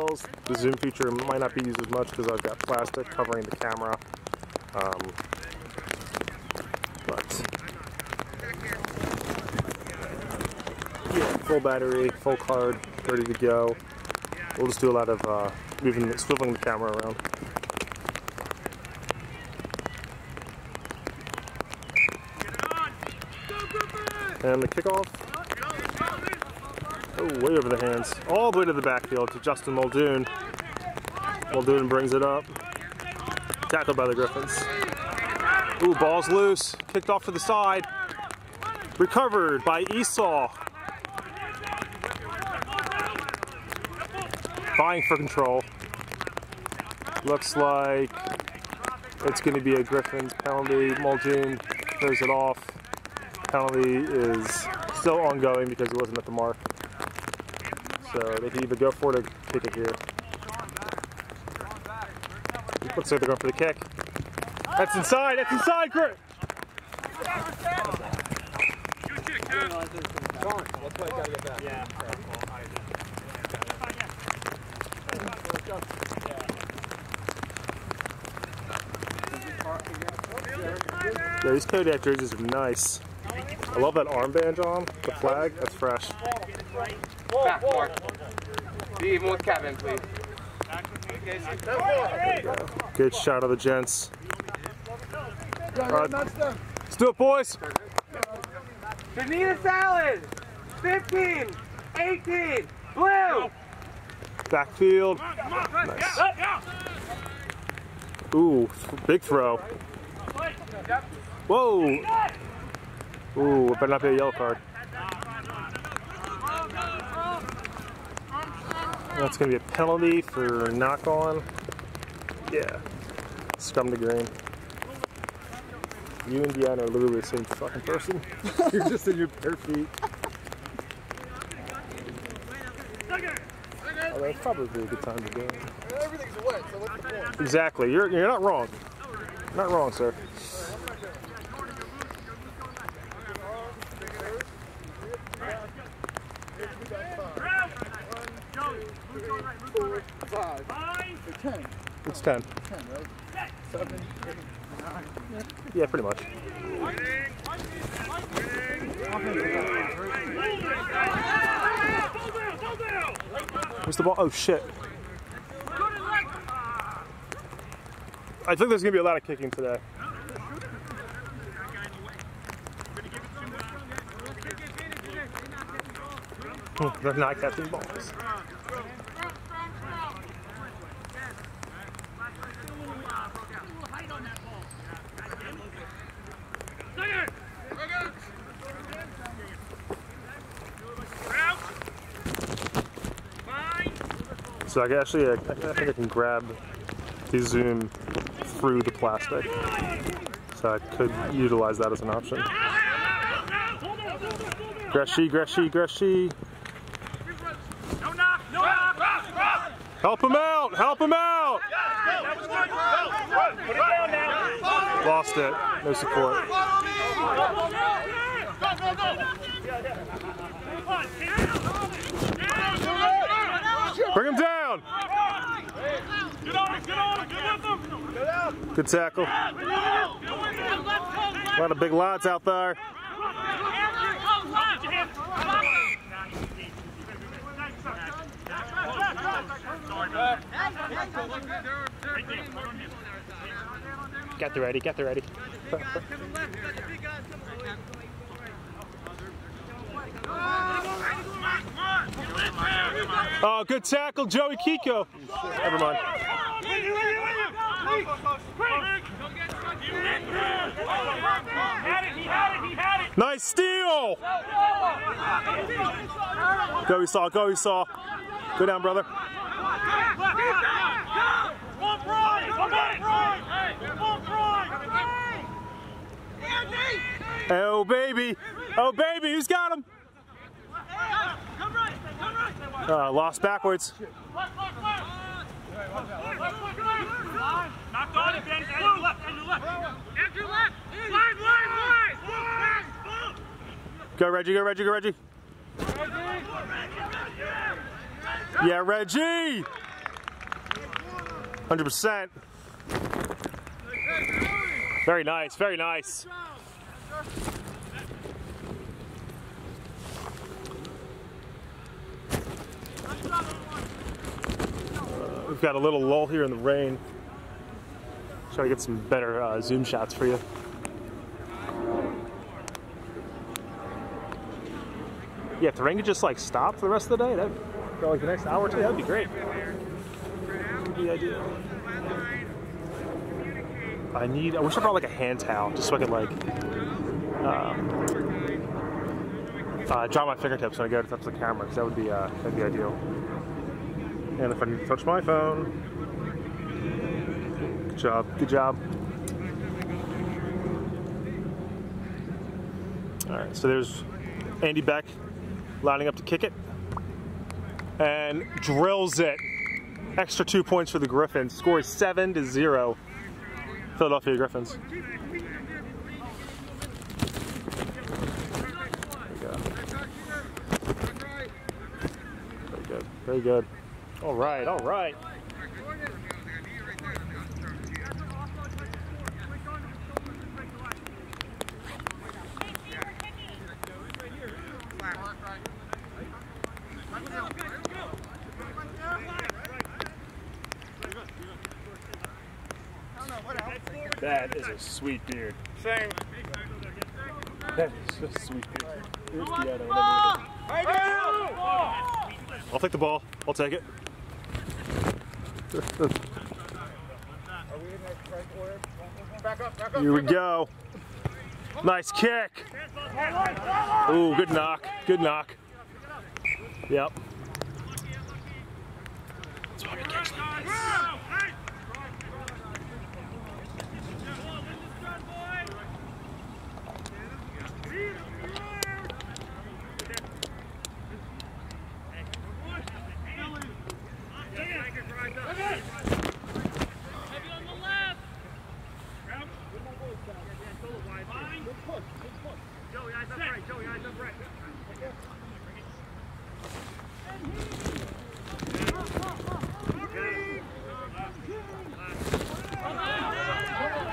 The zoom feature might not be used as much because I've got plastic covering the camera. Um, but yeah, full battery, full card, ready to go. We'll just do a lot of uh, moving, swiveling the camera around. And the kickoff. Oh, way over the hands. All the way to the backfield to Justin Muldoon. Muldoon brings it up. Tackled by the Gryphons. Ooh, ball's loose. Kicked off to the side. Recovered by Esau. Vying for control. Looks like it's going to be a Gryphons penalty. Muldoon throws it off. Penalty is still ongoing because he wasn't at the mark. So they can either go for or kick it here. Looks like they're going for the kick. That's inside. That's inside, Grit. Yeah, these Kodiak jerseys are nice. I love that armband on the flag. That's fresh. Back more. Even with Kevin, please. Good shot of the gents. Alright, let's do it, boys. Danita Salad. 15. 18. Blue. Backfield. Nice. Ooh, big throw. Whoa. Ooh, better not be a yellow card. That's going to be a penalty for knock on. Yeah. Scrum to green. You and Deanna are literally the same fucking person. You're just in your bare feet. Oh, that's probably a good time to do it. Everything's wet, so what's the point? Exactly. You're, you're not wrong. Not wrong, sir. Five. Or ten. It's 10. Ten, right? Nine. Yeah, pretty much. Where's the ball? Oh, shit. I think there's going to be a lot of kicking today. Hmm, They're not catching balls. So I can actually, I, I think I can grab the zoom through the plastic. So I could utilize that as an option. Greshy, Greshy, Greshy. Help him out! Help him out! Lost it. No support. Bring him down! Good tackle. A lot of big lads out there. Get the ready, get the ready. Oh, good tackle, Joey Kiko. Never mind. Nice steal! Go, Esau, go, Esau. Go down, brother. Oh, baby. Oh, baby, who's got him? Uh, lost backwards. Knocked on it, Ben. Andrew left, Andrew left. Andrew left. Line, line, line. Go, Reggie, go, Reggie, go, Reggie. Yeah, Reggie! 100%. Very nice, very nice. Uh, we've got a little lull here in the rain. Try to get some better uh, zoom shots for you. Yeah, if the rain could just like stop for the rest of the day, that for like the next hour or two, that'd be great. Be ideal. I need. I wish I brought like a hand towel just so I could like uh, uh, dry my fingertips when I go to touch the camera because that would be uh, that'd be ideal. And if I need to touch my phone, good job, good job. All right, so there's Andy Beck lining up to kick it and drills it. Extra two points for the Gryphons. Score is seven to zero. Philadelphia Gryphons. There you go. Very good. All right. All right. That is a sweet beard. Same. That is a sweet beard. Here's Deanna, whenever you're ready. I'll take the ball. I'll take it. Back up, back up. Here we go. Nice kick. Ooh, good knock. Good knock. Yep.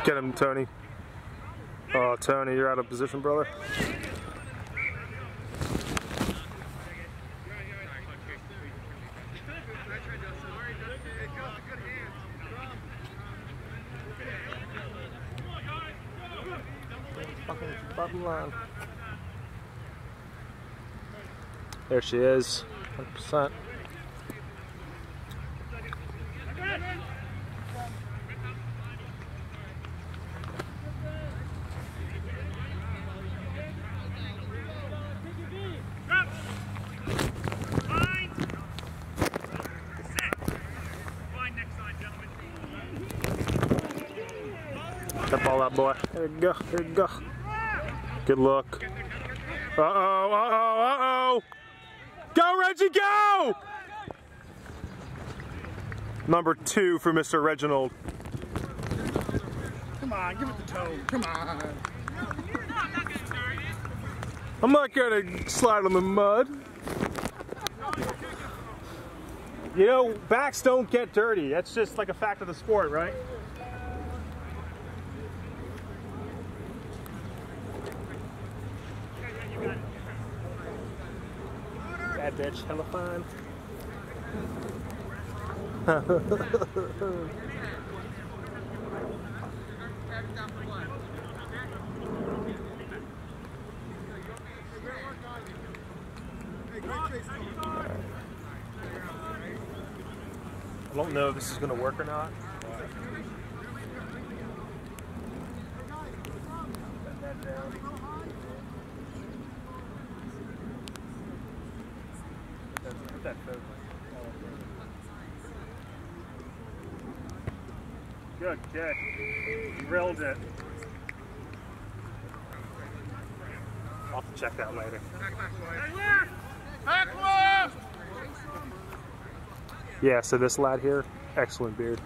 Get him, Tony. Oh, Tony, you're out of position, brother. Bottom line. There she is, 100%. Fine. Set. Fine next time, gentlemen. That ball out, boy. There you go. There you go. Good luck. Uh oh. Uh oh. Uh oh. Go, Reggie, go! Number two for Mr. Reginald. Come on, give it the toe. Come on. I'm not gonna slide on the mud. You know, backs don't get dirty. That's just like a fact of the sport, right? Hella fine. I don't know if this is gonna work or not. That later. Yeah, so this lad here, excellent beard.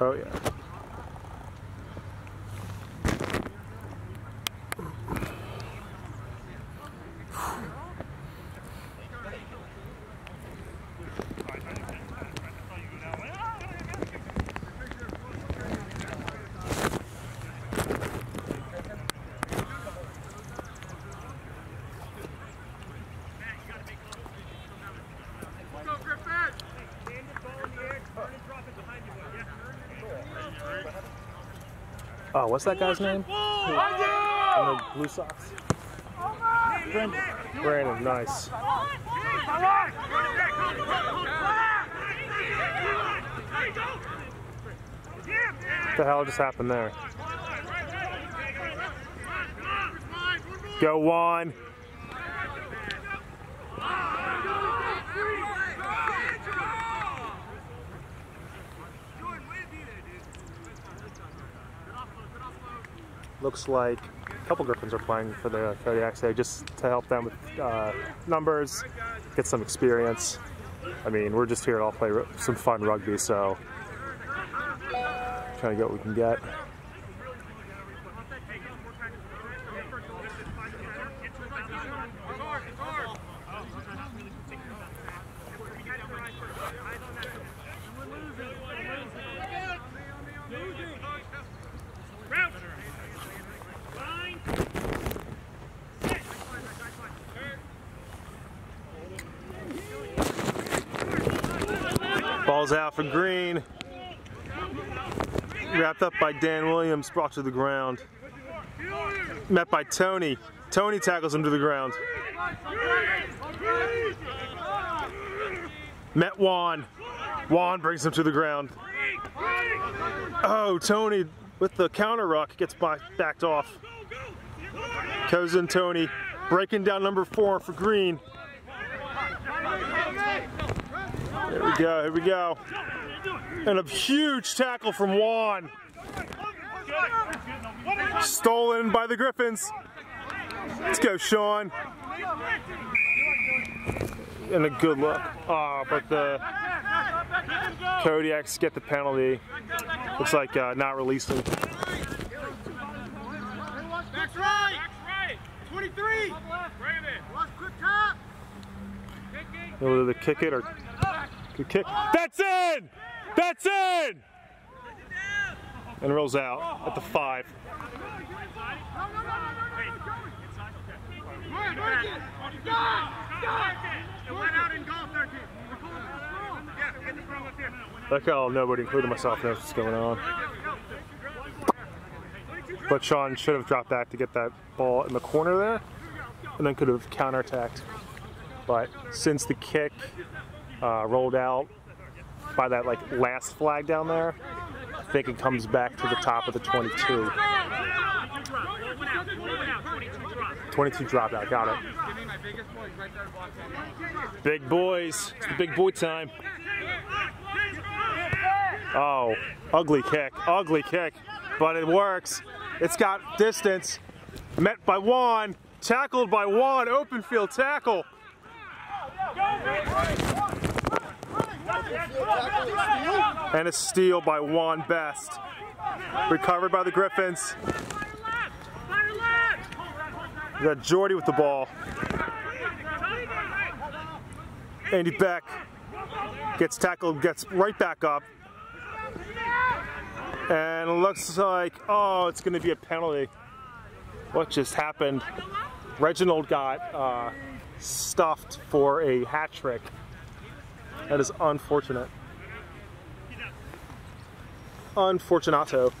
Oh yeah. Oh, what's that guy's name? On the blue socks. Brandon, nice. What the hell just happened there? Go Juan. Looks like a couple Gryphons are playing for the Kodiaks today just to help them with uh, numbers, get some experience. I mean, we're just here to all play some fun rugby, so trying to get what we can get. Ball's out for Green. Wrapped up by Dan Williams, brought to the ground. Met by Tony. Tony tackles him to the ground. Met Juan. Juan brings him to the ground. Oh, Tony with the counter ruck gets by, backed off. Goes in Tony, breaking down number four for Green. Here we go, here we go. And a huge tackle from Juan. Stolen by the Gryphons. Let's go, Sean. And a good look. Ah, but the Kodiaks get the penalty. Looks like uh, not releasing. Back right! Back right! 23! Brandon! Quick top! Whether they kick it or good kick. That's in! That's in! And rolls out at the five. Like how nobody, including myself, knows what's going on. But Sean should have dropped back to get that ball in the corner there, and then could have counterattacked. But since the kick uh, rolled out by that like last flag down there, think it comes back to the top of the 22. 22 dropout, got it. Big boys, it's the big boy time. Oh, ugly kick, ugly kick, but it works. It's got distance. Met by Juan, tackled by Juan, open field tackle. And a steal by Juan Best. Recovered by the Gryphons. We got Jordy with the ball. Andy Beck gets tackled, gets right back up. And it looks like, oh, it's going to be a penalty. What just happened? Reginald got uh, stuffed for a hat trick. That is unfortunate. Unfortunato.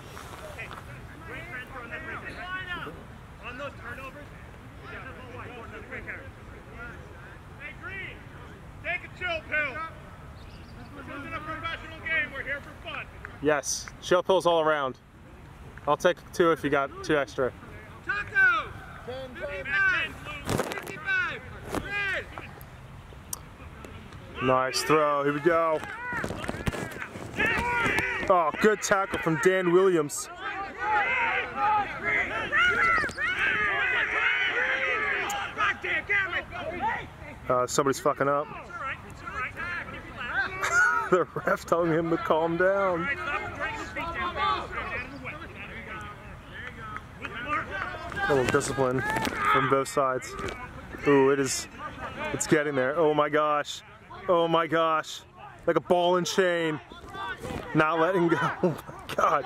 Chill. Yes, shell pills all around. I'll take two if you got two extra. Taco! Nice throw. Here we go. Oh, good tackle from Dan Williams. Uh, somebody's fucking up. The ref telling him to calm down. A little discipline from both sides. Ooh, it is. It's getting there. Oh my gosh. Oh my gosh. Like a ball and chain. Not letting go. Oh my god.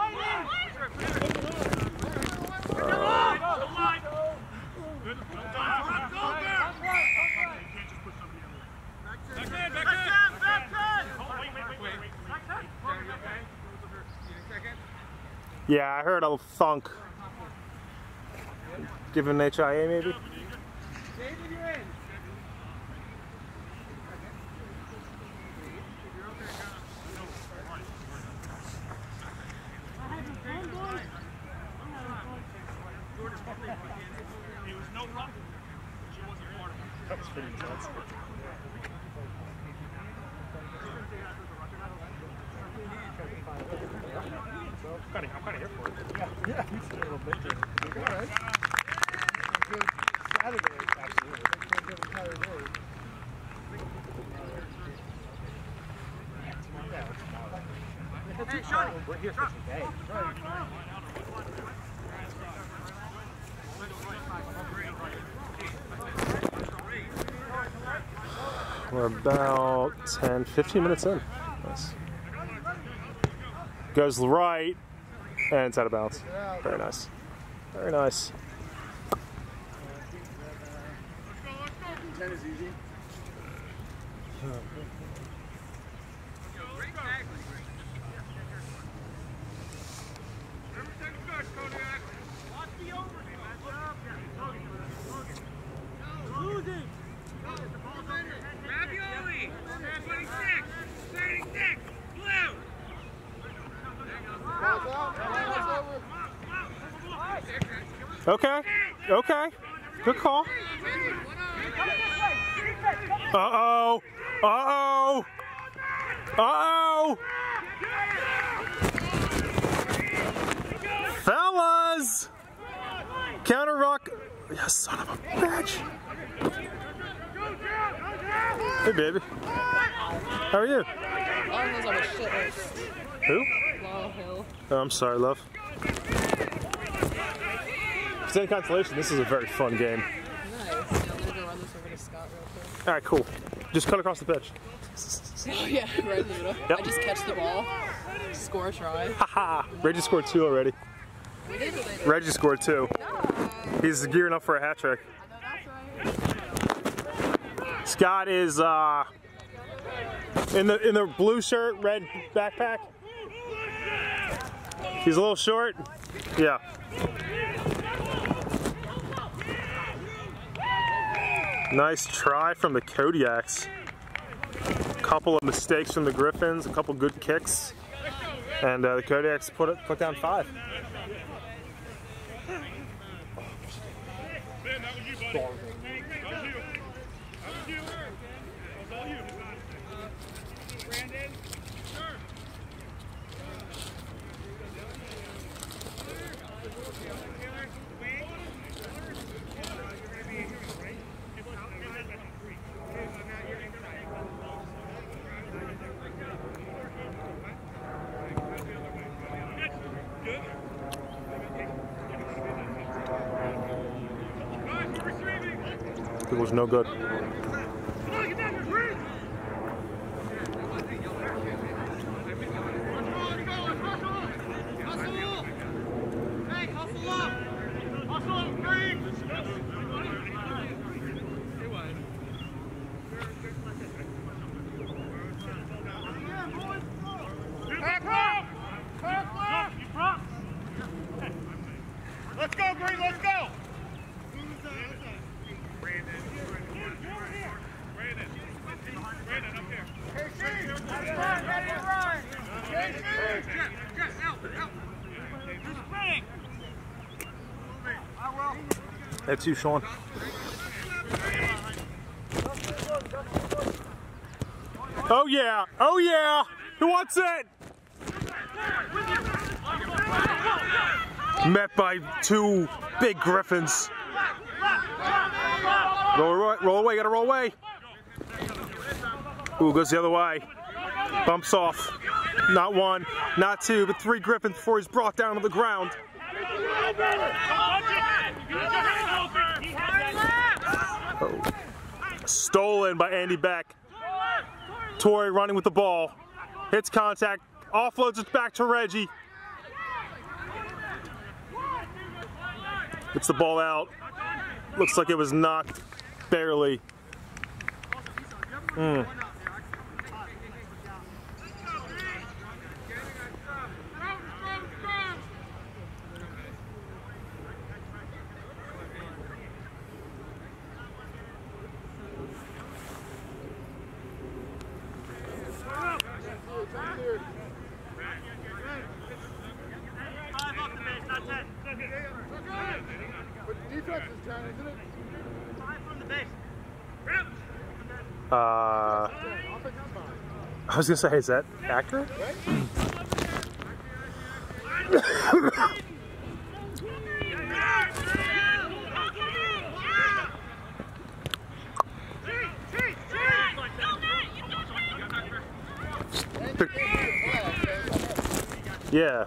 Yeah, I heard a thunk. Give Given HIA maybe? That's pretty intense. I'm kind of here for it. Yeah, he's a little bit. All right. Good Saturday, absolutely. Good entire day. Hey, Sean. We're here for today. We're about 10, 15 minutes in. Nice. Goes right, and it's out of bounds. Very nice. Very nice. Ten is easy. Everything's good, Kodiak. Watch the over. Losing. Ravioli. 26. 36. Blue. Okay. Okay. Good call. Uh oh. Uh oh. Uh oh. Fellas. Counter ruck. Yeah, son of a bitch. Hey, baby. How are you? Laurel Hill's on a shit list. Who? Laurel Hill. Oh, I'm sorry, love. If it's any consolation, this is a very fun game. Nice. Yeah, I'm gonna go run this over to Scott real quick. All right, cool. Just cut across the pitch. Oh yeah, right in the middle. Yep. I just catch the ball, score a try. Haha. Reggie scored two already. We did it later. Reggie scored two. He's gearing up for a hat trick. I know that's right. Scott is uh, in the in the blue shirt, red backpack. He's a little short. Yeah. Nice try from the Kodiaks. A couple of mistakes from the Gryphons, a couple good kicks, and uh, the Kodiaks put it put down five. Ben, that was you, buddy. That was you. That was you. That was all you. Brandon? Sure. Guys, we're receiving. It was no good. Come on, get down here, Green. Let's go, let's hustle. Hustle. Hey, hustle up. Hustle, Green. Back left. Back left. Let's go, Green, let's go. Brandon. Brandon. Brandon, up there. KC! Ready to run, ready to run! KC! Jeff, Jeff, out, out! You spring! I will. Sean. Oh yeah! Oh yeah! Who wants it? Met by two big griffins. Roll, roll, roll away, gotta roll away. Ooh, goes the other way. Bumps off. Not one, not two, but three griffins before he's brought down to the ground. Stolen by Andy Beck. Torrey running with the ball. Hits contact. Offloads it back to Reggie. Gets the ball out. Looks like it was knocked barely. Mm. Uh, I was gonna say, is that accurate? Yeah.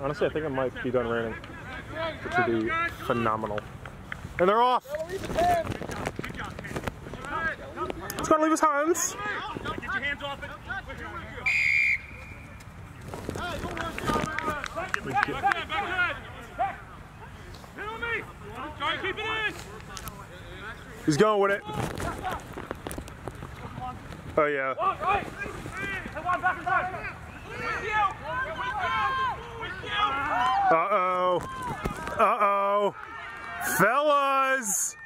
Honestly, I think I might be done raining, which would be phenomenal. And they're off. It's gonna leave his hands. Get your hands off it. Backhand, backhand. Hit on me. Try and keep it in. He's going with it. Oh yeah. Walk, right. Come on, back inside. With you. With you. With you. Uh oh. Uh oh. Fellas!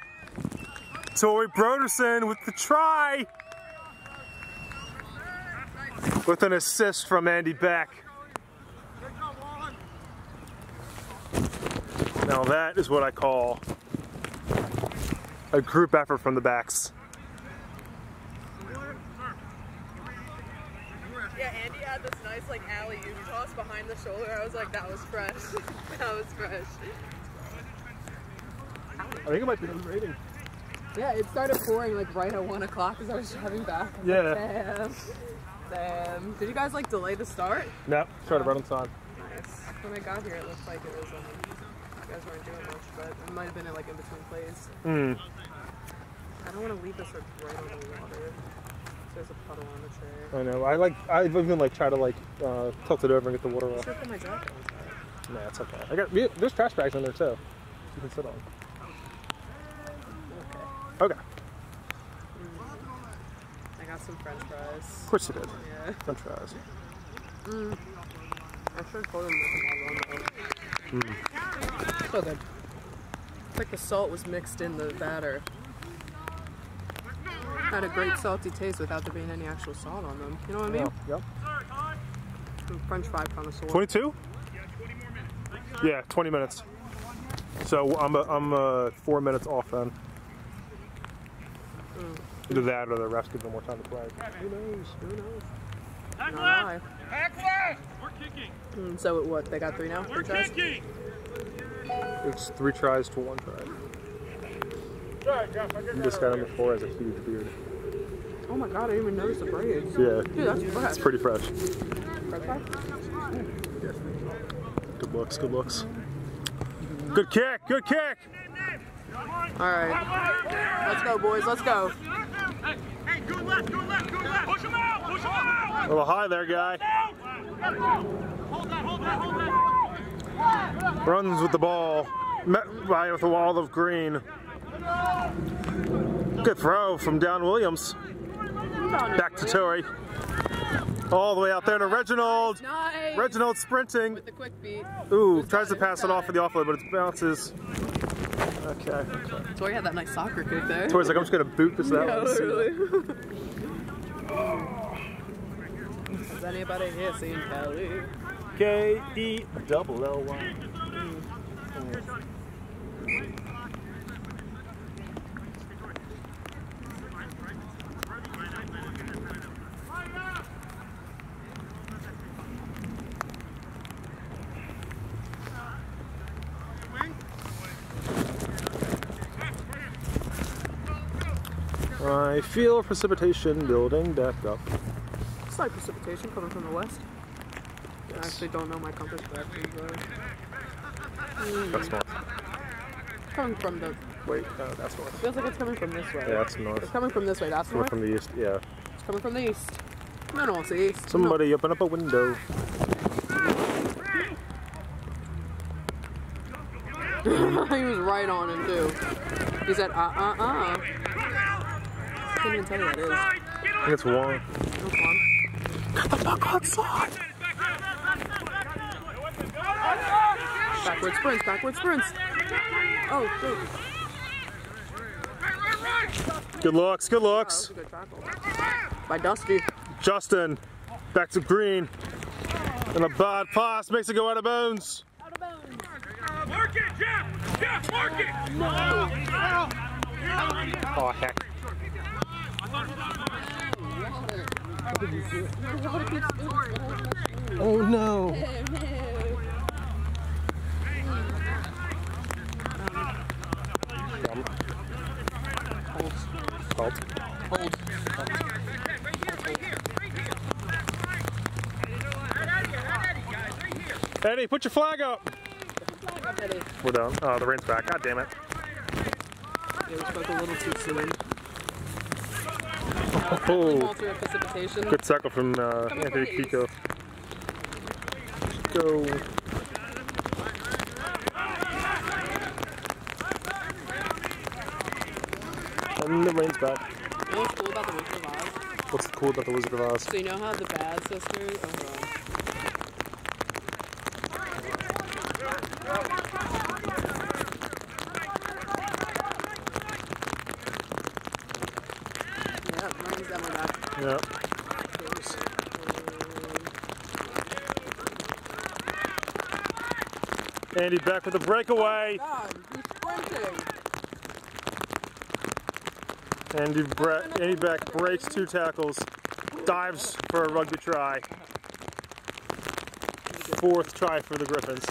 Tori Broderson with the try. With an assist from Andy Beck. Now that is what I call a group effort from the backs. Yeah, Andy had this nice like alley oop toss behind the shoulder. I was like, that was fresh. that was fresh. I think it might be rating. Yeah, it started pouring like right at one o'clock as I was driving back. I was Yeah. Like, Damn. Did you guys like delay the start? No, try to run on time. Nice. When I got here, it looked like it was. Um, you guys weren't doing much, but it might have been like in between plays. Mm. I don't want to leave this like, right on the water. There's a puddle on the chair. I know. I like. I've even like try to like uh, tilt it over and get the water off. Put my jacket on. Nah, it's okay. I got. There's trash bags in there too. You can sit on. Okay. Okay. Got some French fries. Of course you did. Yeah. French fries. I should have told him to make them all. So good. It's like the salt was mixed in the batter. Had a great salty taste without there being any actual salt on them. You know what I mean? Yep. I'm a French fry connoisseur. 22? Yeah, 20 minutes. So I'm a, I'm uh four minutes off then. Either that or the refs give them more time to play. Who knows? Who knows? Back left. Back left. We're kicking. Mm, so what? They got three now? We're Three tries? kicking. It's three tries to one try. Sorry, Jeff. I And this guy number four has a huge beard. Oh my god, I didn't even notice the braids. Yeah, Dude, that's fresh. it's pretty fresh. French fry? Good looks, good looks. Good kick, good kick! Alright. Let's go, boys. Let's go. Hey, hey, go left, go left, left. Push him out, push him out. A little high there, guy. Hold that, hold that, hold that. Runs with the ball. Met by with a wall of green. Good throw from Dan Williams. Back to Tory. All the way out there to Reginald. Nice. Reginald sprinting. With the quick beat. Ooh, tries to pass it off for the offload, but it bounces. Okay. Tori had that nice soccer kick there. Tori's like, I'm just gonna boot this out. Yeah, literally. Is anybody here seen Kelly? K E double L Y. Mm. I feel precipitation building back up. Slight precipitation coming from the west. I actually don't know my compass directions though. That's north. Coming from the. Wait, no, that's north. Feels like it's coming from this way. Yeah, that's north. It's coming from this way. That's Coming north. from the east, yeah. It's coming from the east. No, no, it's the east. Somebody open up a window. He was right on him too. He said, uh, uh, uh. I can't even tell you what it is. I think it's one. No fun. Backward sprints, backward sprints. Oh, shoot. Good looks, good That looks. was good. By Dusty. Justin, back to green. And a bad pass makes it go out of bounds. Mark it, Jeff. Jeff, mark it. Oh, heck. Oh no. Yum. Salt. Eddie, put your flag up. We're done. Oh, the rain's back. God damn it. Yeah, we spoke a little too soon. Oh, good tackle from uh, Anthony on. Kiko. Go. And the rain's back. You know what's cool about the Wizard of Oz? What's cool about the Wizard of Oz? So you know how the bad sisters? Oh, hold on. Yeah, mine's that one back. Yeah. Andy Beck with a breakaway. Sprinting. Andy, Andy Beck breaks two tackles, dives for a rugby try. Fourth try for the Gryphons.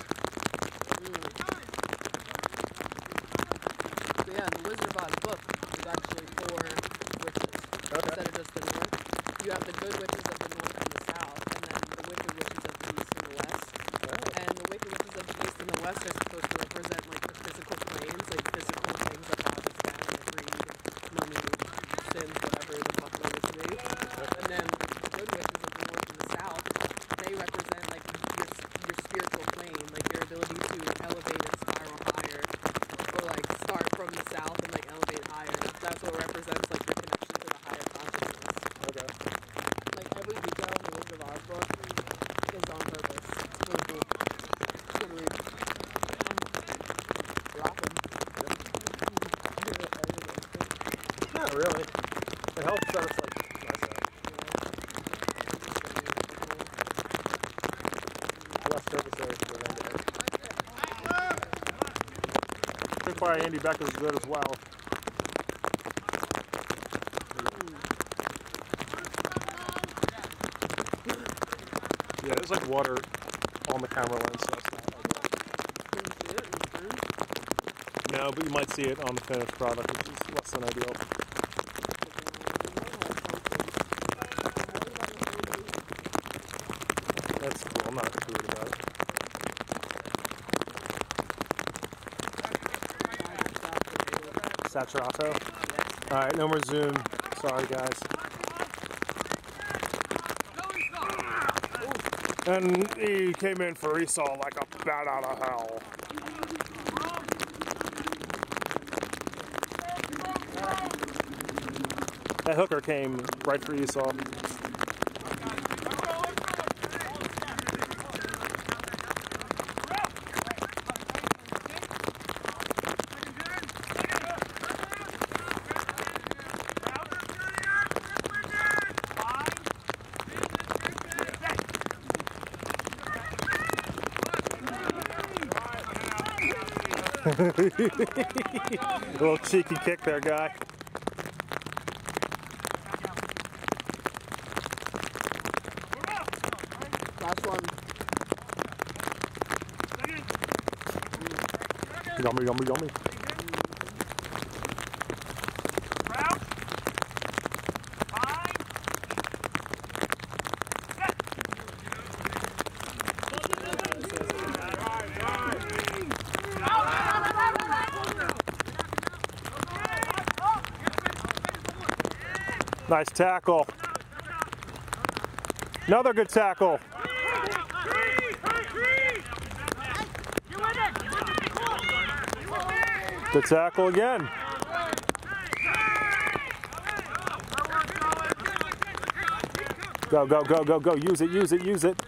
So yeah, the Wizard of Oz book is actually four witches instead of just the north. You have the good witches of the north and the south, and then the wicked witches of the east and the west. And the wicked witches of the east and the west are supposed to represent like the physical planes, like physical things that Pakistan, like greed, money, sins, whatever the fuck those would be. And then the good witches of the north and the south, they represent like your, your spiritual plane, like your ability to elevate and spiral higher or like start from the south and like elevate higher. That's what represents like your connection to the higher consciousness. Okay. Like every detail in the Wizard of Oz book is on purpose. It's really cool. It's good read. I'm rocking. Not really. It helps that it's like less, uh, less surface area for the rain to hit. I Andy Beck is good as well. Yeah, there's like water on the camera lens, so that's not ideal. No, but you might see it on the finished product, which is less than ideal. That's cool. I'm not too worried about it. Saturato. All right, no more zoom. Sorry, guys. And he came in for Esau like a bat out of hell. That hooker came right for Esau. A little cheeky kick there, guy. Last one. Yummy, yummy, yummy. Nice tackle. Another good tackle. Good tackle again. Go, go, go, go, go. Use it, use it, use it.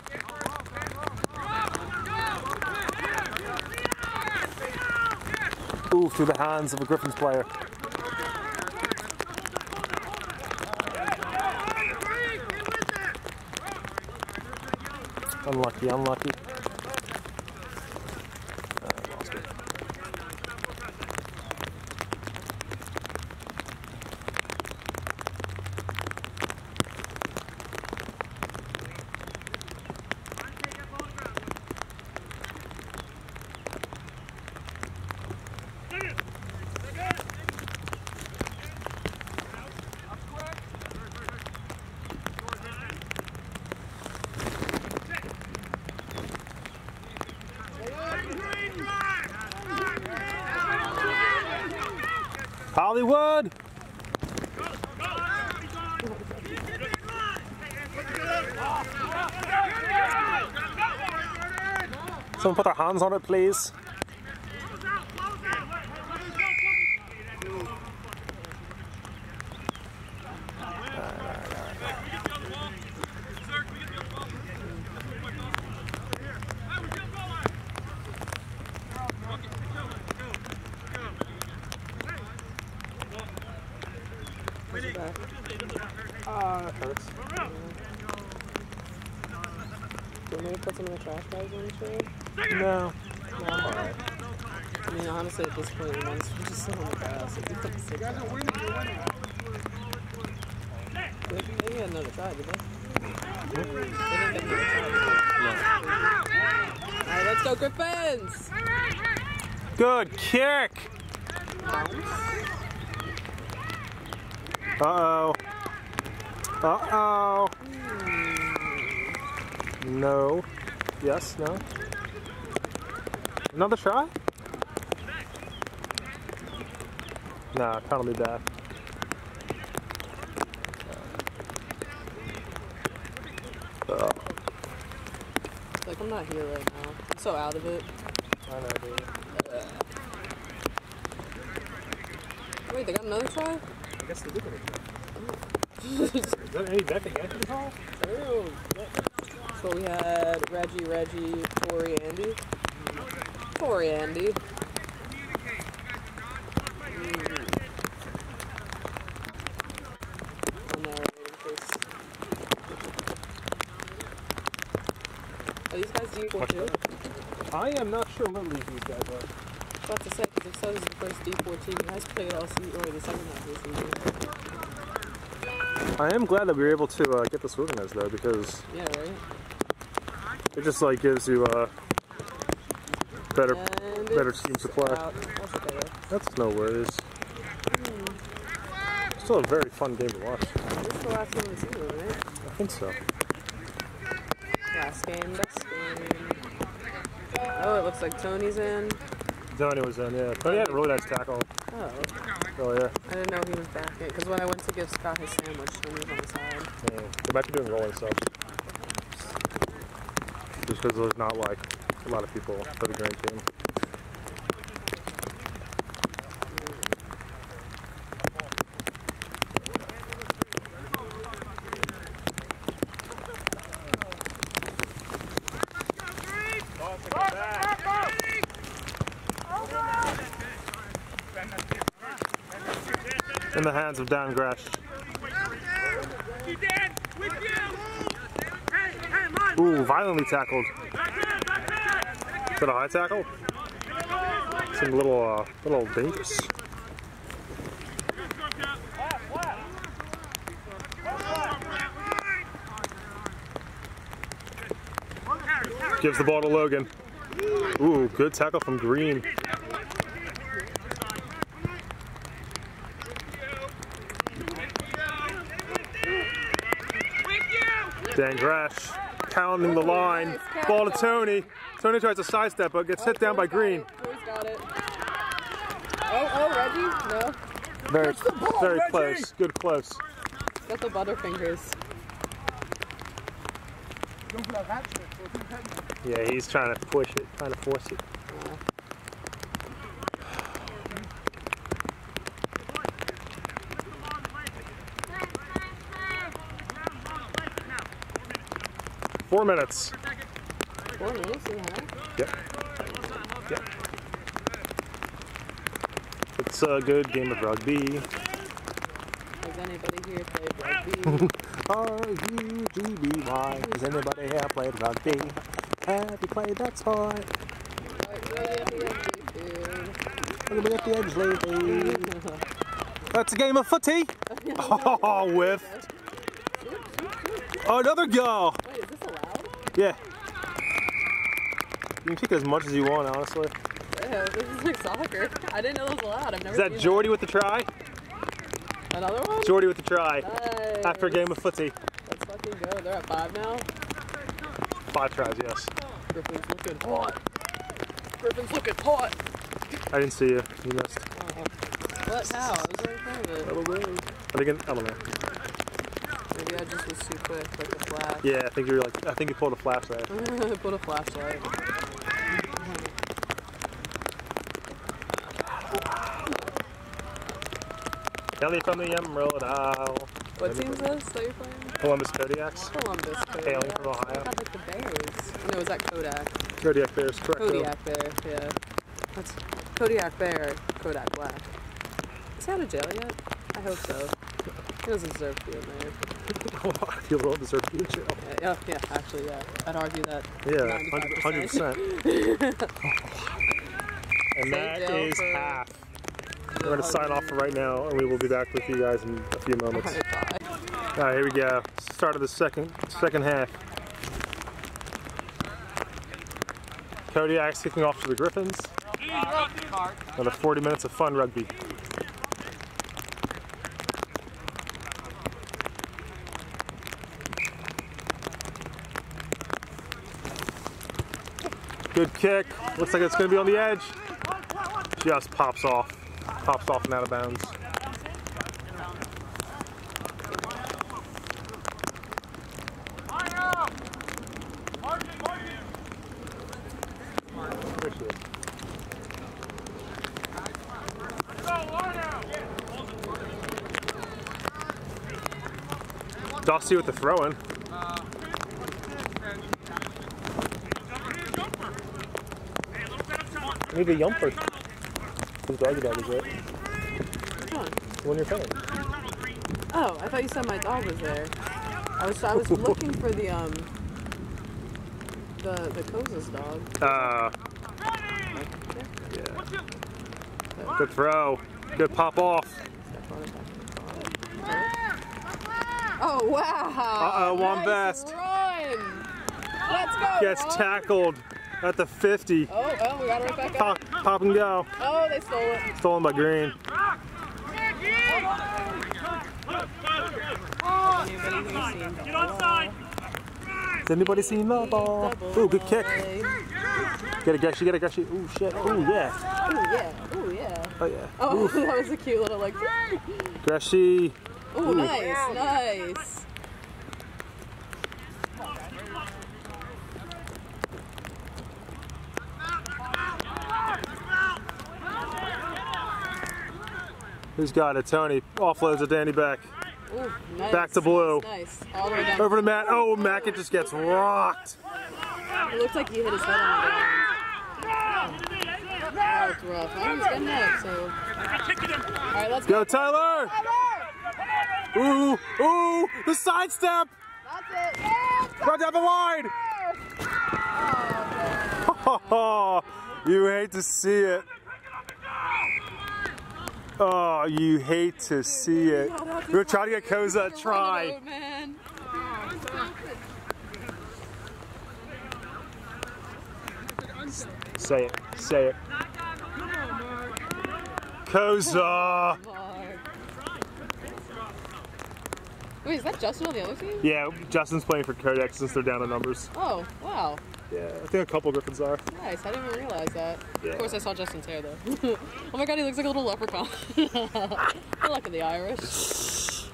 Ooh, through the hands of a Gryphons player. Unlucky, unlucky. Uh, lost it. Hollywood! Someone put their hands on it, please. Where's it back? Ah, that hurts. Do you want me to put some of the trash bags on the tray? No. No, I'm alright. I mean, honestly, at this point, once we just sit on the grass, it's just like six hours. They, they had another try, did they? They didn't get another try, did they? Alright, let's go Gryphons! Good kick! Uh-oh. Uh-oh. No. Yes, no. Another try? Nah, penalty. Oh, It's like, I'm not here right now. I'm so out of it. I know, dude. Wait, they got another try? I guess they did it. Oh. Is there any back call? Oh, So we had Reggie, Reggie, Tori, Andy. Tori, Andy. No, waiting for s- Are these guys D4 too? I am not sure what league these guys are. About to say, so, this is the first D4 team. You guys played all season, or the second half of the season. I am glad that we were able to uh, get this organized though because Yeah, right? it just like gives you uh, better And better it's teams to play. out. That's okay. That's no worries. Still a very fun game to watch. This is the last game of the season, right? I think so. Last game, best game. Oh, it looks like Tony's in. Tony was in, yeah. Tony had a really nice tackle Oh, oh earlier. I didn't know he was back in. Because when I went to give Scott his sandwich, Tony was on the side. Yeah. They might be doing rolling stuff. Just because there's not like a lot of people for the grand team. The hands of Dan Gresh. Ooh, violently tackled. Is that a high tackle? A little, uh, little dangerous. Gives the ball to Logan. Ooh, good tackle from Green. Dan Grash pounding the line. Ball to Tony. Tony tries to sidestep, but gets hit down by Green. Boys got it. Oh, oh, Reggie? No. Very, very Reggie! close. Good close. Got the butterfingers. Don't put that hat shit, so it's impediment. Yeah, he's trying to push it, trying to force it. Four minutes. Four minutes and a half. Yep. Yep. It's a good game of rugby. Has anybody here played rugby? R-U-G-B-Y. Has anybody here played rugby? Have you played that sport? Right, right at the empty field. At the edge lately. That's a game of footy. Oh, whiffed. Another goal. Wait, is this allowed? Yeah. You can kick as much as you want, honestly. Yeah, this is like soccer. I didn't know it was allowed. I've never Is that Jordy with the try? Another one? Jordy with the try. Nice. After a game of footy. Let's fucking go. They're at five now. Five tries, yes. Gryphon's looking hot. Gryphon's looking hot. I didn't see you. You missed. Uh-uh. What? How? I was right in front of I it. don't know. I think I don't know. Maybe I just was too quick, like a flash. Yeah, I think you're like I think you pulled a flash there. Put a flashlight. Kelly from the Emerald Isle. What team's this that you're playing? Columbus Kodiaks. Columbus. Kodiak. Hailing from Ohio. I thought like the Bears. No, was that Kodak? Kodiak Bears, correct. Kodiak Bear, yeah. That's Kodiak Bear, Kodak Black. Is he out of jail yet? I hope so. He doesn't deserve to be in there. you will deserve to be in jail. Yeah, yeah, yeah, actually, yeah. I'd argue that. Yeah, 95%. 100%. and Save that for- half. We're going to sign off for right now, and we will be back with you guys in a few moments. Alright. All right, here we go. Start of the second second half. Kodiak's kicking off to the Gryphons. Another 40 minutes of fun rugby. Good kick. Looks like it's going to be on the edge. Just pops off. Pops off and out of bounds. Dossie with the throw Maybe a yumper. Whose doggy dog is it? Which one? The one you're playing. Oh, I thought you said my dog was there. I was I was looking for the um the the Koza's dog. Uh, Yeah. yeah. Good throw. Good pop off. Step on it back. Oh wow! Uh-oh, one nice best. Run! Let's go! Gets Ron. tackled at the 50. Oh, oh, we got it right back up. Pop, pop and go. Oh, they stole it. Stolen by Green. Anybody who's seen Get onside. Has anybody seen the ball? Ooh, good kick. Get a Gushy, get a Gushy. Ooh, shit. Ooh, yeah. Ooh yeah, ooh yeah. Oh, yeah. Oh, that was a cute little like. Gushy. Ooh, nice, nice. Who's got it? Tony. Offloads it Danny back. Ooh, nice. Back to blue. Nice. All the way down. Over to Matt. Oh, Mackett just gets rocked. It looked like he hit his head on the ground. That was rough. Was getting up, so. Alright, let's go. Go, Tyler. Ooh, ooh, the sidestep. That's it. Right down the line. Oh, you hate to see it. Oh, you hate to see it. We're trying to get Koza a try. Say it. Say it. Koza. Wait, is that Justin on the other team? Yeah, Justin's playing for Kodak since they're down in numbers. Oh, wow. Yeah, I think a couple Gryphons are. Nice. I didn't even realize that. Yeah. Of course, I saw Justin's hair, though. oh my god, he looks like a little leprechaun. I luck of the Irish. Jesus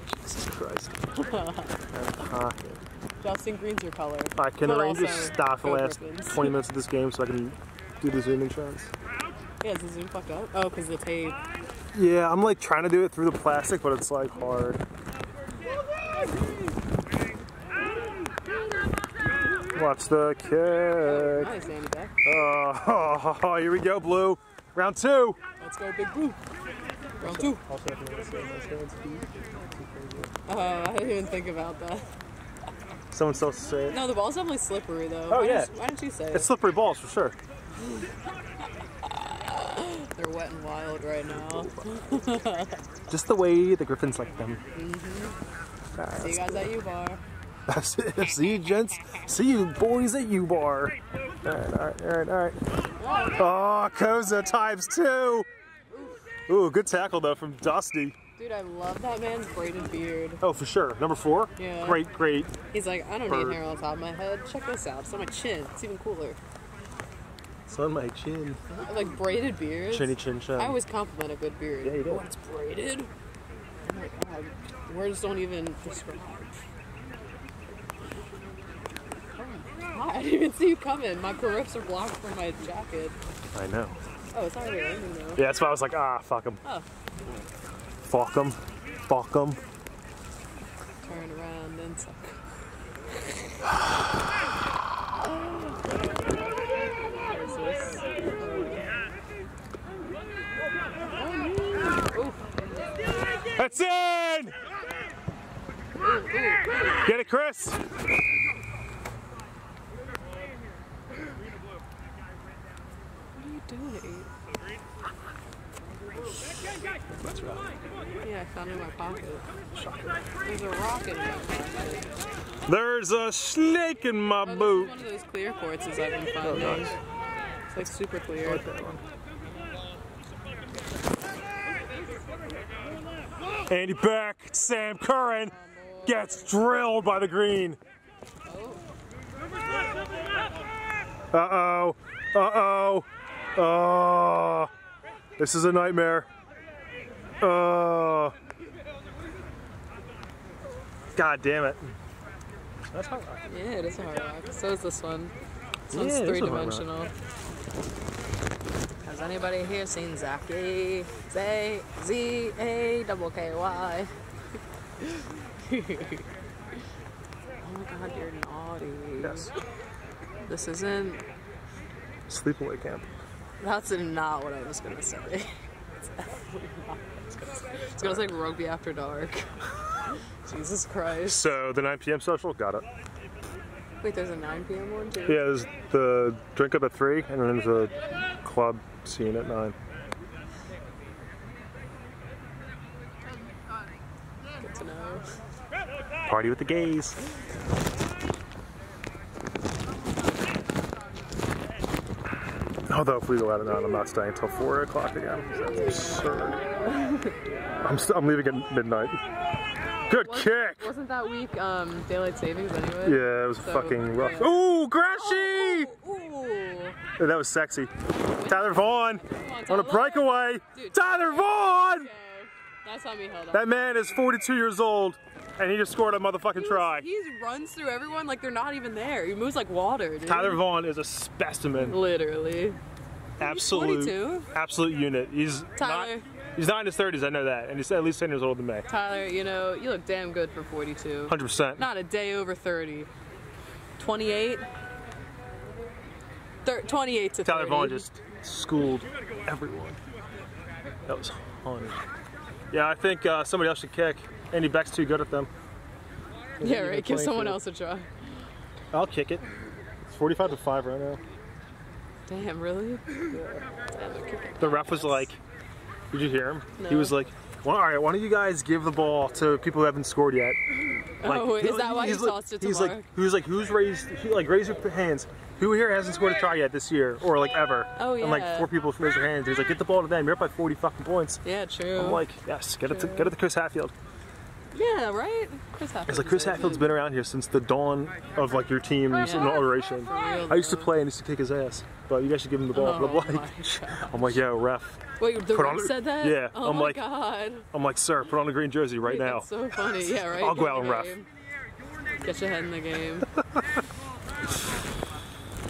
Christ. Justin Green's your color. I can But arrange to stop the last Gryphons. 20 minutes of this game so I can do the zoom insurance. Yeah, is the zoom fucked up? Oh, because the tape. Yeah, I'm like trying to do it through the plastic, but it's like hard. Watch the kick. Nice, Andy Beck. Oh, here we go, Blue. Round two. Let's go, Big Blue. Round two. Oh, I didn't even think about that. Someone still say it. No, the ball's definitely slippery, though. Oh, why yeah. Why didn't you say It's it? slippery balls for sure. They're wet and wild right now. Just the way the Gryphons like them. Mm-hmm. See you guys at U-Bar. That's it. See you, gents. See you, boys, at U Bar. All right, all right, all right, all right. Oh, Koza times two. Ooh, good tackle though from Dusty. Dude, I love that man's braided beard. Oh, for sure. Number four. Yeah. Great, great. He's like, I don't Bird. need hair on the top of my head. Check this out. It's on my chin. It's even cooler. It's on my chin. Like braided beards. Chinny chin chin. I always compliment a good beard. Yeah, you do. When it's braided. Oh my god. Words don't even describe. I didn't even see you coming. My periffs are blocked from my jacket. I know. Oh, it's already raining though. Yeah, that's why I was like, ah, fuck him. Oh, Fuck him. Fuck him. turn around and suck. What is this? Oh, ooh. That's in! Get it, Chris? What are you doing? Yeah, I found it in my pocket. There's a rock in my pocket. There's a snake in my Oh, boot. one of those clear quartzes I've been finding. nice. It's like super clear. Andy Beck, Sam Curran gets drilled by the green. Uh oh. Uh oh. Oh. This is a nightmare. Oh. God damn it. That's hard rock. Yeah, it is a hard rock. So is this one. This Yeah, one's it is three dimensional. Has anybody here seen Zachary? Z Z A double K Y. oh my god, you're naughty. Yes. This isn't. Sleepaway camp. That's not what I was gonna say. It's definitely not what I was gonna say. It's gonna say rugby after dark. Jesus Christ. So the 9 p.m. social, got it. Wait, there's a 9 p.m. one too? Yeah, there's the drink up at 3, and then there's a club scene at 9. Good to know. Party with the gays. Although if we go out at 9, I'm not staying until 4 o'clock again. That's absurd. I'm, st- I'm leaving at midnight. Good Was- kick! Wasn't that week um, daylight savings anyway? Yeah, it was So- fucking rough. Ooh, Grashy! Ooh, ooh. That was sexy. Tyler Vaughn on, on a breakaway. Dude. Tyler Vaughn! Okay. That's me held. That man is 42 years old, and he just scored a motherfucking He's- try. He runs through everyone like they're not even there. He moves like water, dude. Tyler Vaughn is a specimen. Literally. Absolute, absolute unit. He's Tyler. not. He's not in his 30s. I know that, and he's at least 10 years older than me. Tyler, you know, you look damn good for 42. 100. percent Not a day over 30. 28? Thir- 28 to 30. Tyler Vaughn just schooled everyone. That was funny. Yeah, I think uh, somebody else should kick. Andy Beck's too good at them. Yeah, right. Give someone else a try. I'll kick it. It's 45 to 5 right now. Damn, really? Damn. The ref was like, Did you hear him? He was like, well, all right, why don't you guys give the ball to people who haven't scored yet? Oh, is that why he he's like- tossed it to He's Mark? like, who's like, who's raised? He, like, raise your hands. Who here hasn't scored a try yet this year, or like ever? Oh, yeah. And like four people raise their hands. He's like, get the ball to them. You're up by 40 fucking points. Yeah, true. I'm like, yes, get it, to, get it to Chris Hatfield. yeah, right? Chris Hatfield. It's like Chris Hatfield's been around here since the dawn of like your team's Yeah. inauguration. I used to play and used to kick his ass, but you guys should give him the ball. Oh I'm like, I'm like, yo, ref. Wait, the Put ref said that? yeah, Oh I'm my like- god. I'm like, sir, put on a green jersey right Wait, now. That's so funny. Yeah, right. I'll go out and ref. game. Get your head in the game.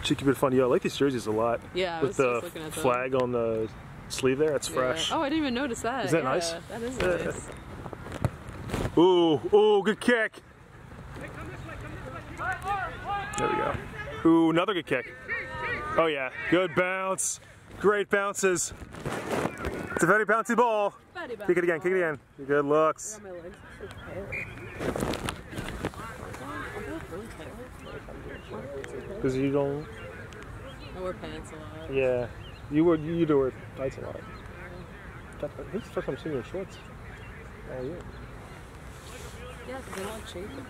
Should keep it fun. Yo, I like these jerseys a lot. Yeah, I With was the just looking at them. flag on the sleeve there, it's Yeah. fresh. Oh, I didn't even notice that. Is that Yeah, nice? That is Yeah. nice. Ooh, ooh, good kick. There we go. Ooh, another good kick. Oh yeah, good bounce. Great bounces. It's a very bouncy ball. Fatty Kick it again, kick it again. Good looks. My legs are so pale. Because you don't, I wear pants a lot. yeah. You would, you do wear tights a lot. This is the first time I'm seeing your shorts. Oh, yeah. Yeah, because they're not chafing.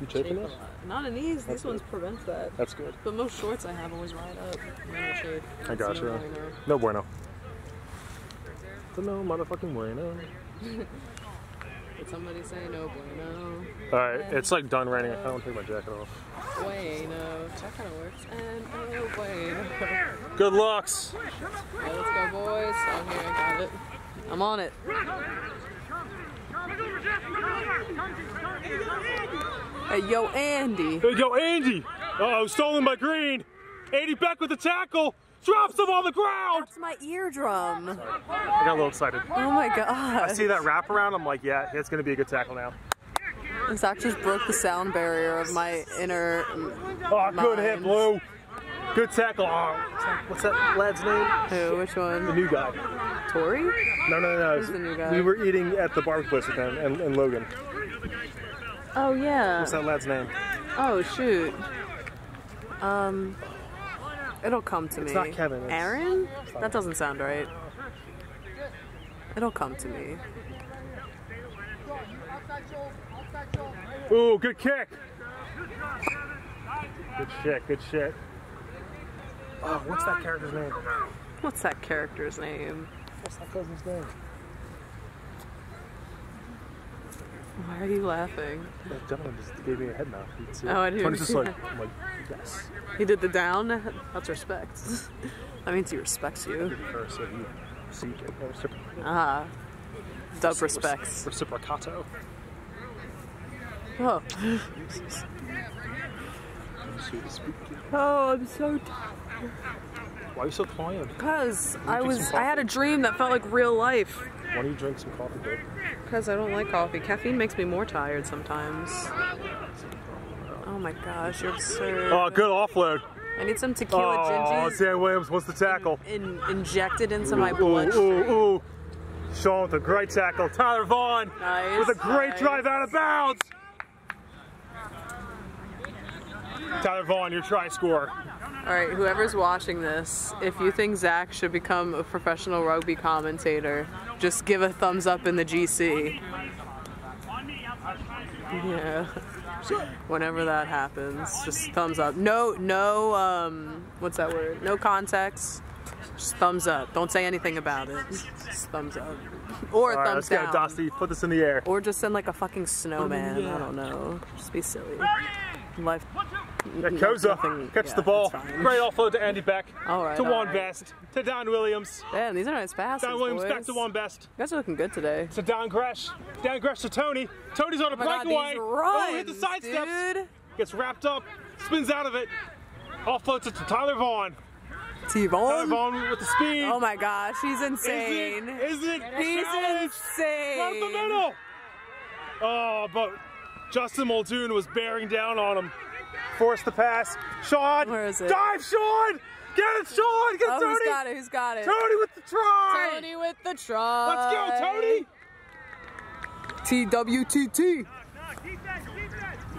You Chafe chafing a this? lot. Not in these. These ones prevent that. That's good. But most shorts I have always ride up. I chafe. I gotcha. no bueno. No bueno. So no motherfucking bueno. Did somebody say no bueno? All right, it's like done raining. I don't take my jacket off. Bueno. That kind of works. And oh bueno. Good looks. Alright, let's go, boys. I'm oh, here. I got it. I'm on it. Hey, yo, Andy. There you go, Andy. Uh oh, stolen by Green. Andy back with the tackle. Drops him on the ground. That's my eardrum. I got a little excited. Oh my god. I see that wraparound. I'm like, yeah, it's going to be a good tackle now. Zach just broke the sound barrier of my inner. Oh, good hit, Blue. Good tackle. Oh, what's that lad's name? Who? Which one? The new guy. Tori? No, no, no. Who's the new guy? We were eating at the barbecue place with him and, and Logan. Oh yeah. What's that lad's name? Oh shoot. Um, it'll come to me. not Kevin, it's- Aaron? That doesn't sound right. It'll come to me. Ooh, good kick. Good shit, good shit. Oh, what's that character's name? What's that character's name? What's that cousin's name? Why are you laughing? That gentleman just gave me a head nod. Oh, I didn't Tony's just like. I'm like, yes. He did the down. That's respect. that means he respects you. Or so you seek it. Or recipro- Ah. Dub respects. Reciprocato. Oh. Oh, I'm so tired. Why are you so quiet? Cause I was, I had a dream that felt like real life. Why don't you drink some coffee, babe? Cause I don't like coffee. Caffeine makes me more tired sometimes. Oh my gosh, you're absurd. Oh, good offload. I need some tequila Oh, gingies Dan Williams wants the tackle. in, injected into my Ooh, ooh, ooh. Sean with a great tackle. Tyler Vaughn Nice, with a great nice. drive out of bounds. Tyler Vaughn, your try score. All right, whoever's watching this, if you think Zach should become a professional rugby commentator, just give a thumbs up in the GC. Yeah. Whenever that happens, just thumbs up. No, no, um, what's that word? No context. Just thumbs up. Don't say anything about it. Just thumbs up. Or right, thumbs let's down. go, Dusty. Put this in the air. Or just send like a fucking snowman. I don't know. Just be silly. Life. Yeah, Koza nothing- catch yeah, the ball. Great offload to Andy Beck. All right, to all Juan right. Best. To Dan Williams. Damn, these are nice passes. Dan Williams boys. back to Juan Best. You guys are looking good today. To Dan Gresh. Dan Gresh to Tony. Tony's on a Oh breakaway. these oh, hit the runs, side steps. Gets wrapped up. Spins out of it. Offloads it to Tyler Vaughn. Tyler T-Bone. Vaughn with the speed. Oh my gosh, he's insane. Is it? He's Challenge. Right the middle. Oh, but Justin Muldoon was bearing down on him. Forced the pass. Sean. Where is it? Dive, Sean. Get it, Sean. Get Oh, Tony. who's got it? Who's got it? Tony with the try. Tony with the try. Let's go, Tony. TWTT. I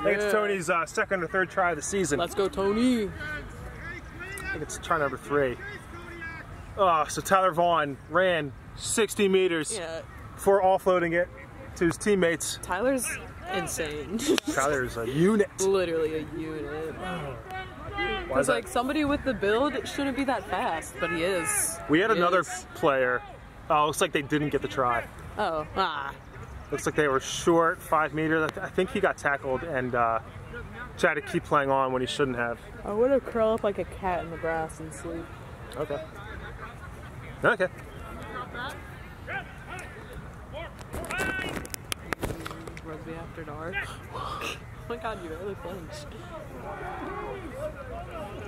think it's Tony's uh, second or third try of the season. Let's go, Tony. I think it's try number three. Oh, so Tyler Vaughn ran 60 meters Yeah, before offloading it to his teammates. Tyler's insane. Tyler's a unit. Literally a unit. Is Because like somebody with the build shouldn't be that fast, but he is. we had He another is. player. Oh, looks like they didn't get the try. Oh, ah. Looks like they were short, five meters. I I think he got tackled and uh, tried to keep playing on when he shouldn't have. I would have curled up like a cat in the grass and sleep. Okay. Okay. Rugby after dark. oh my god, you really flinched.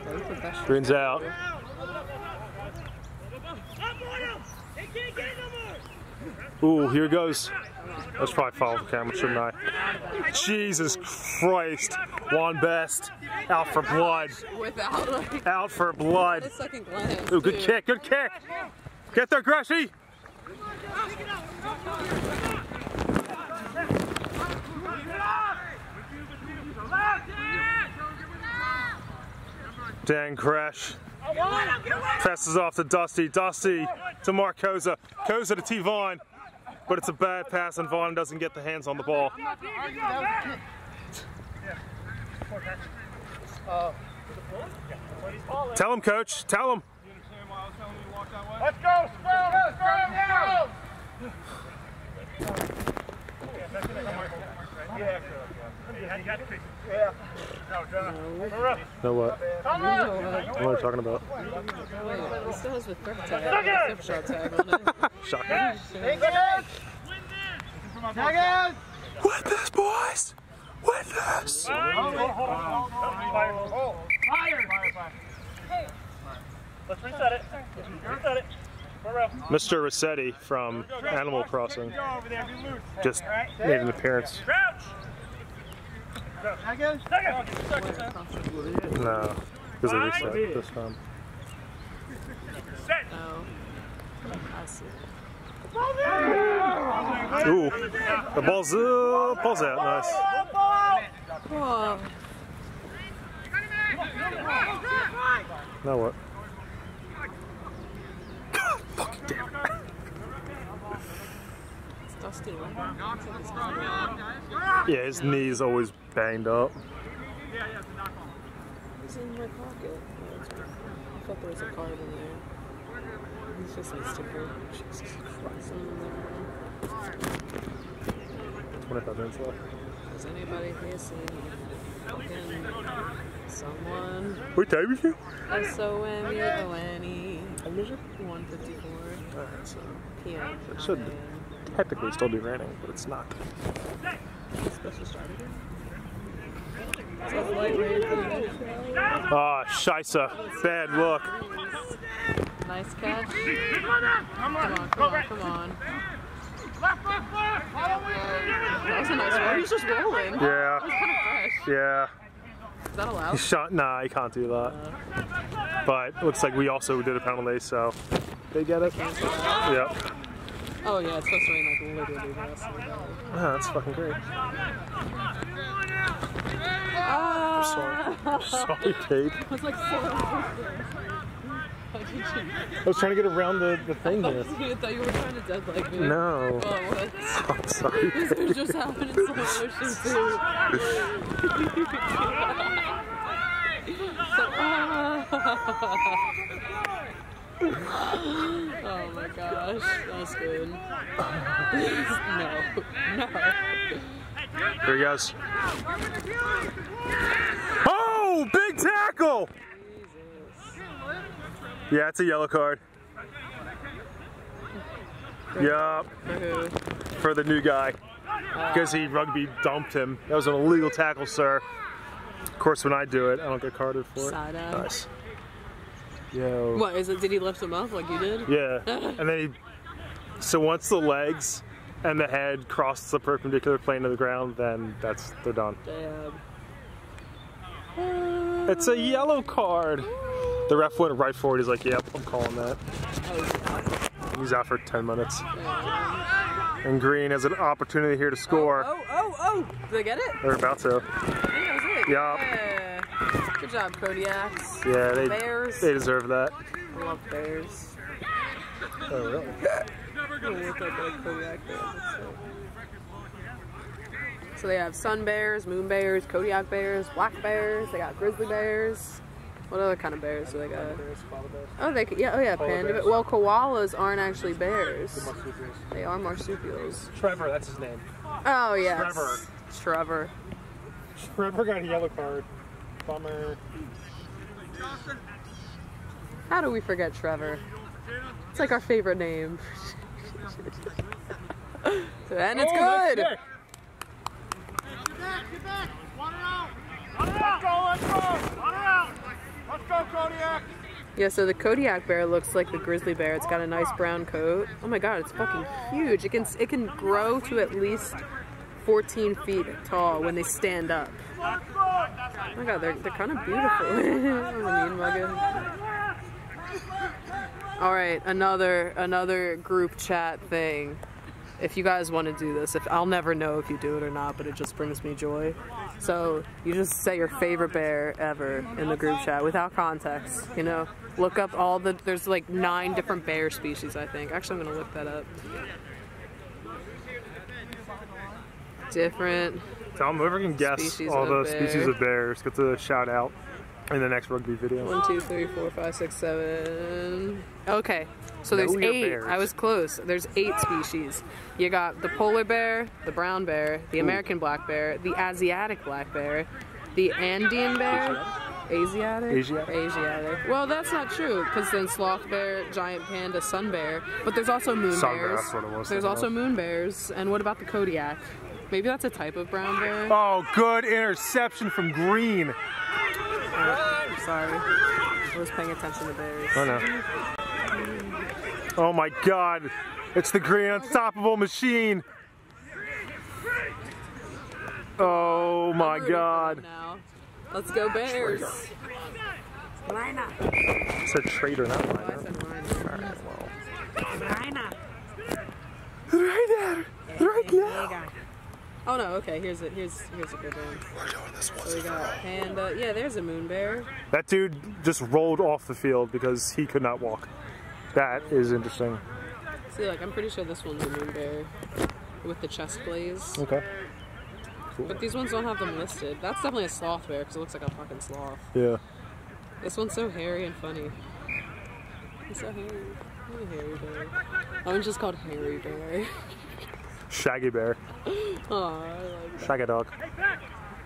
Very professional. Green's out. Ooh, here goes. Let's probably follow the camera, shouldn't I? Jesus Christ. Juan Best. Out for blood. Without like Out for blood. glance. Ooh, good too. kick, good kick. Get there, Gressy. Dan Crash passes off to Dusty. Dusty to Mark Koza. Koza to T. Vaughn. But it's a bad pass and Vaughn doesn't get the hands on the ball. Tell him, coach. Tell him. Let's go! Let's go, No what? What are you talking about? Wait, this still has the thrift tag, the thrift shop tag on it. Shotgun. With this, boys! With this! Let's reset it. Reset it. Mr. Resetti from Animal Crossing Go over there, be loose. just made an appearance. Crouch. Second? Second. No, because they reset this time. Set. Oh. Ooh, the ball's uh, ball's out. Nice. Whoa. Now what? Dusty. right? It's like it's not real. Yeah, his knee's always banged up. It's in my pocket. I thought there was a card in there. It's just a sticker. Jesus Christ. Twenty-five minutes left. Is anybody? Fucking someone. What time is it? S O M E O N E. 154 Alright, so p.m. It should technically still be raining, but it's not. Special start again. So it's light rain for the next show. Ah, Shisa. Bad look. Nice catch. Come on, come on, come on. Left, left, left. Follow. That was a nice one. He's just rolling. That Yeah, was kind of fresh. yeah. Is that allowed? He shot. Nah, he can't do that. But looks like we also did a penalty, so they get it. Yep. Oh yeah, it's supposed to rain like literally the rest of the day. Ah, that's fucking great. Ah! Sorry. Sorry, Kate. It was like so. How did you? I was trying to get around the, the thing here. I thought you were trying to dead like me. No. Oh, what? I'm sorry. This was just happening in slow motion too. So, ah. oh my gosh, that was good. no, no. Here he goes. Oh, big tackle! Yeah, it's a yellow card. Yup, For the new guy. Because he rugby dumped him. That was an illegal tackle, sir. Of course, when I do it, I don't get carded for it. Nice. Yo. What is it? Did he lift him up like you did? Yeah. And then he. So once the legs and the head crosses the perpendicular plane of the ground, then that's they're done. Damn. It's a yellow card. The ref went right for it. He's like, "Yep, I'm calling that." He's out for 10 minutes. And Green has an opportunity here to score. Oh, oh, oh! oh. Did they get it? They're about to. I think that was it. Yeah. Yeah. Good job, Kodiaks. Yeah, they Bears. they deserve that. I love bears. Oh, really? I'm gonna look up a Kodiak bear. That's it. So they have sun bears, moon bears, Kodiak bears, black bears. They got grizzly bears. What other kind of bears do they got? Oh, they could, yeah, oh yeah, panda. bears. Well, koalas aren't actually bears. They are marsupials. Trevor, that's his name. Oh yeah. Trevor. Trevor. Trevor got a yellow card. Bummer. How do we forget Trevor? It's like our favorite name. and it's oh, good. Get back, get back. Water out. Water out. Let's go, let's go. Water out. Let's go, Kodiak. Yeah, so the Kodiak bear looks like the grizzly bear. It's got a nice brown coat. Oh my god, it's fucking huge. It can it can grow to at least 14 feet tall when they stand up. Oh my god, they're, they're kind of beautiful. That was a mean mugging. All right, another another group chat thing. If you guys want to do this, if I'll never know if you do it or not, but it just brings me joy. So you just say your favorite bear ever in the group chat without context. You know, look up all the. There's like nine different bear species, I think. Actually, I'm gonna look that up. Different. Tell him whoever can guess all the bear. species of bears gets a shout out. In the next rugby video. One, two, three, four, five, six, seven. Okay, so there's eight. bears. I was close. There's eight species. You got the polar bear, the brown bear, the American black bear, the Asiatic black bear, the Andean bear. Asiatic? Asiatic? Asiatic. Well, that's not true, because then sloth bear, giant panda, sun bear. But there's also moon Sun bear, bears. that's what it was, There's also moon bears. And what about the Kodiak? Maybe that's a type of brown bear. Oh, good interception from Green. I'm sorry. I was paying attention to bears. Oh no. Oh my god. It's the green unstoppable machine. Oh my I'm rooting for god. Let's go Bears. Lina. Said traitor, not I mine. Lina. Alright. Lina. Right there. Right now. Oh no, okay, here's a here's here's a good one. We're doing this So we got panda. Yeah, there's a moon bear. That dude just rolled off the field because he could not walk. That is interesting. See, like I'm pretty sure this one's a moon bear with the chest blaze. Okay. Cool. But these ones don't have them listed. That's definitely a sloth bear because it looks like a fucking sloth. Yeah. This one's so hairy and funny. He's so hairy. A hairy bear. That one's just called hairy bear. Shaggy bear. Oh, I like that. Shaggy dog.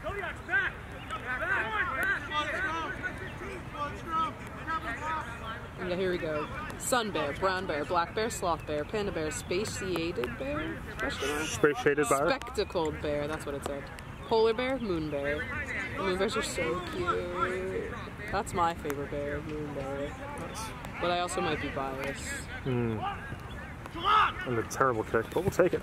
Kodiak's back! Yeah, here we go. Sun bear, brown bear, black bear, sloth bear, panda bear, spaciated bear? Question mark? Space shaded bear. Spectacled bear, that's what it said. Polar bear, moon bear. The moon bears are so cute. That's my favorite bear, moon bear. But I also might be biased. Hmm. And a terrible kick, but we'll take it.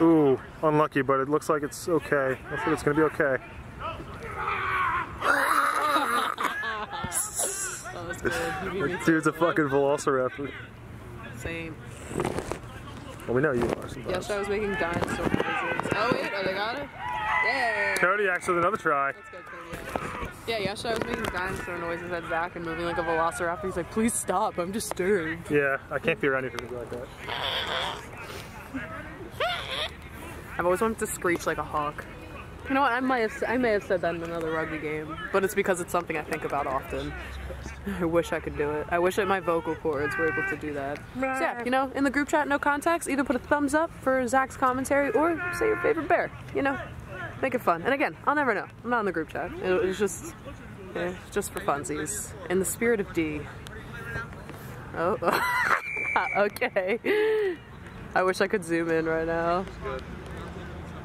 Ooh, unlucky, but it looks like it's okay. Looks like it's gonna be okay. That was good. You beat me That to dude's a fucking velociraptor. Same. Well, we know you are sometimes. Yes, I was making dinosaur noises. Oh wait, oh they got it? Yeah. Kodiak's with another try. Let's go, Kodiak. Yeah, yesterday I was making dinosaur noises at Zach and moving like a velociraptor. He's like, please stop, I'm disturbed. Yeah, I can't be around you if you're gonna be like that. I've always wanted to screech like a hawk. You know what? I might have I may have said that in another rugby game, but it's because it's something I think about often. I wish I could do it. I wish that my vocal cords were able to do that. So yeah, you know, in the group chat, no contacts, either put a thumbs up for Zach's commentary or say your favorite bear. You know, make it fun. And again, I'll never know. I'm not in the group chat. It was just, eh, just for funsies. In the spirit of D. Oh, okay. I wish I could zoom in right now.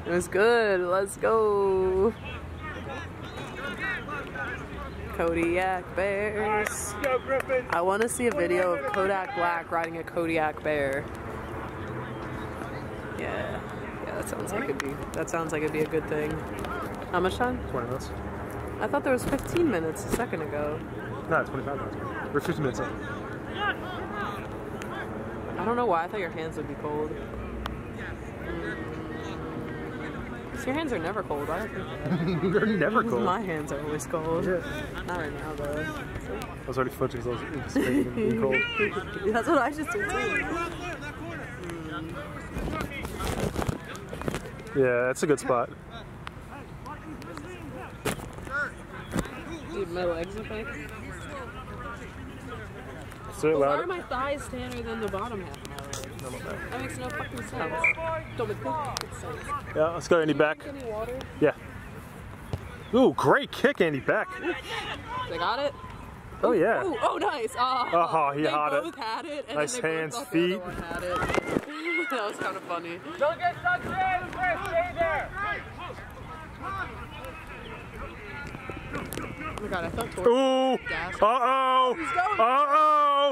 It was good. Let's go. Kodiak Bears. I want to see a video of Kodak Black riding a Kodiak bear. Yeah. Yeah, that sounds like it'd be that sounds like it'd be a good thing. How much time? 20 minutes. I thought there was 15 minutes a second ago. No, 25 minutes. We're 50 minutes in. I don't know why. I thought your hands would be cold. Mm. Your hands are never cold. I don't think They're never cold. my hands are always cold. Yeah. Not right now though. I was already flinching because I was expecting them to be cold. That's what I just did too. Yeah, that's a good spot. Dude, my legs are fake. Say Why are my thighs tanner than the bottom half of my legs? That makes no fucking sense. Don't make no fucking sense. Yeah, let's go, Andy Beck. Any water? Yeah. Ooh, great kick, Andy Beck. They got it? Oh, yeah. Ooh, oh, nice. Oh, Oh, he they had it. both had it. And Nice then hands, both thought the other feet. one had it. that was kind of funny. Don't get stuck in! Stay there! Oh my god, I thought Tori. Ooh. Gas. Uh-oh.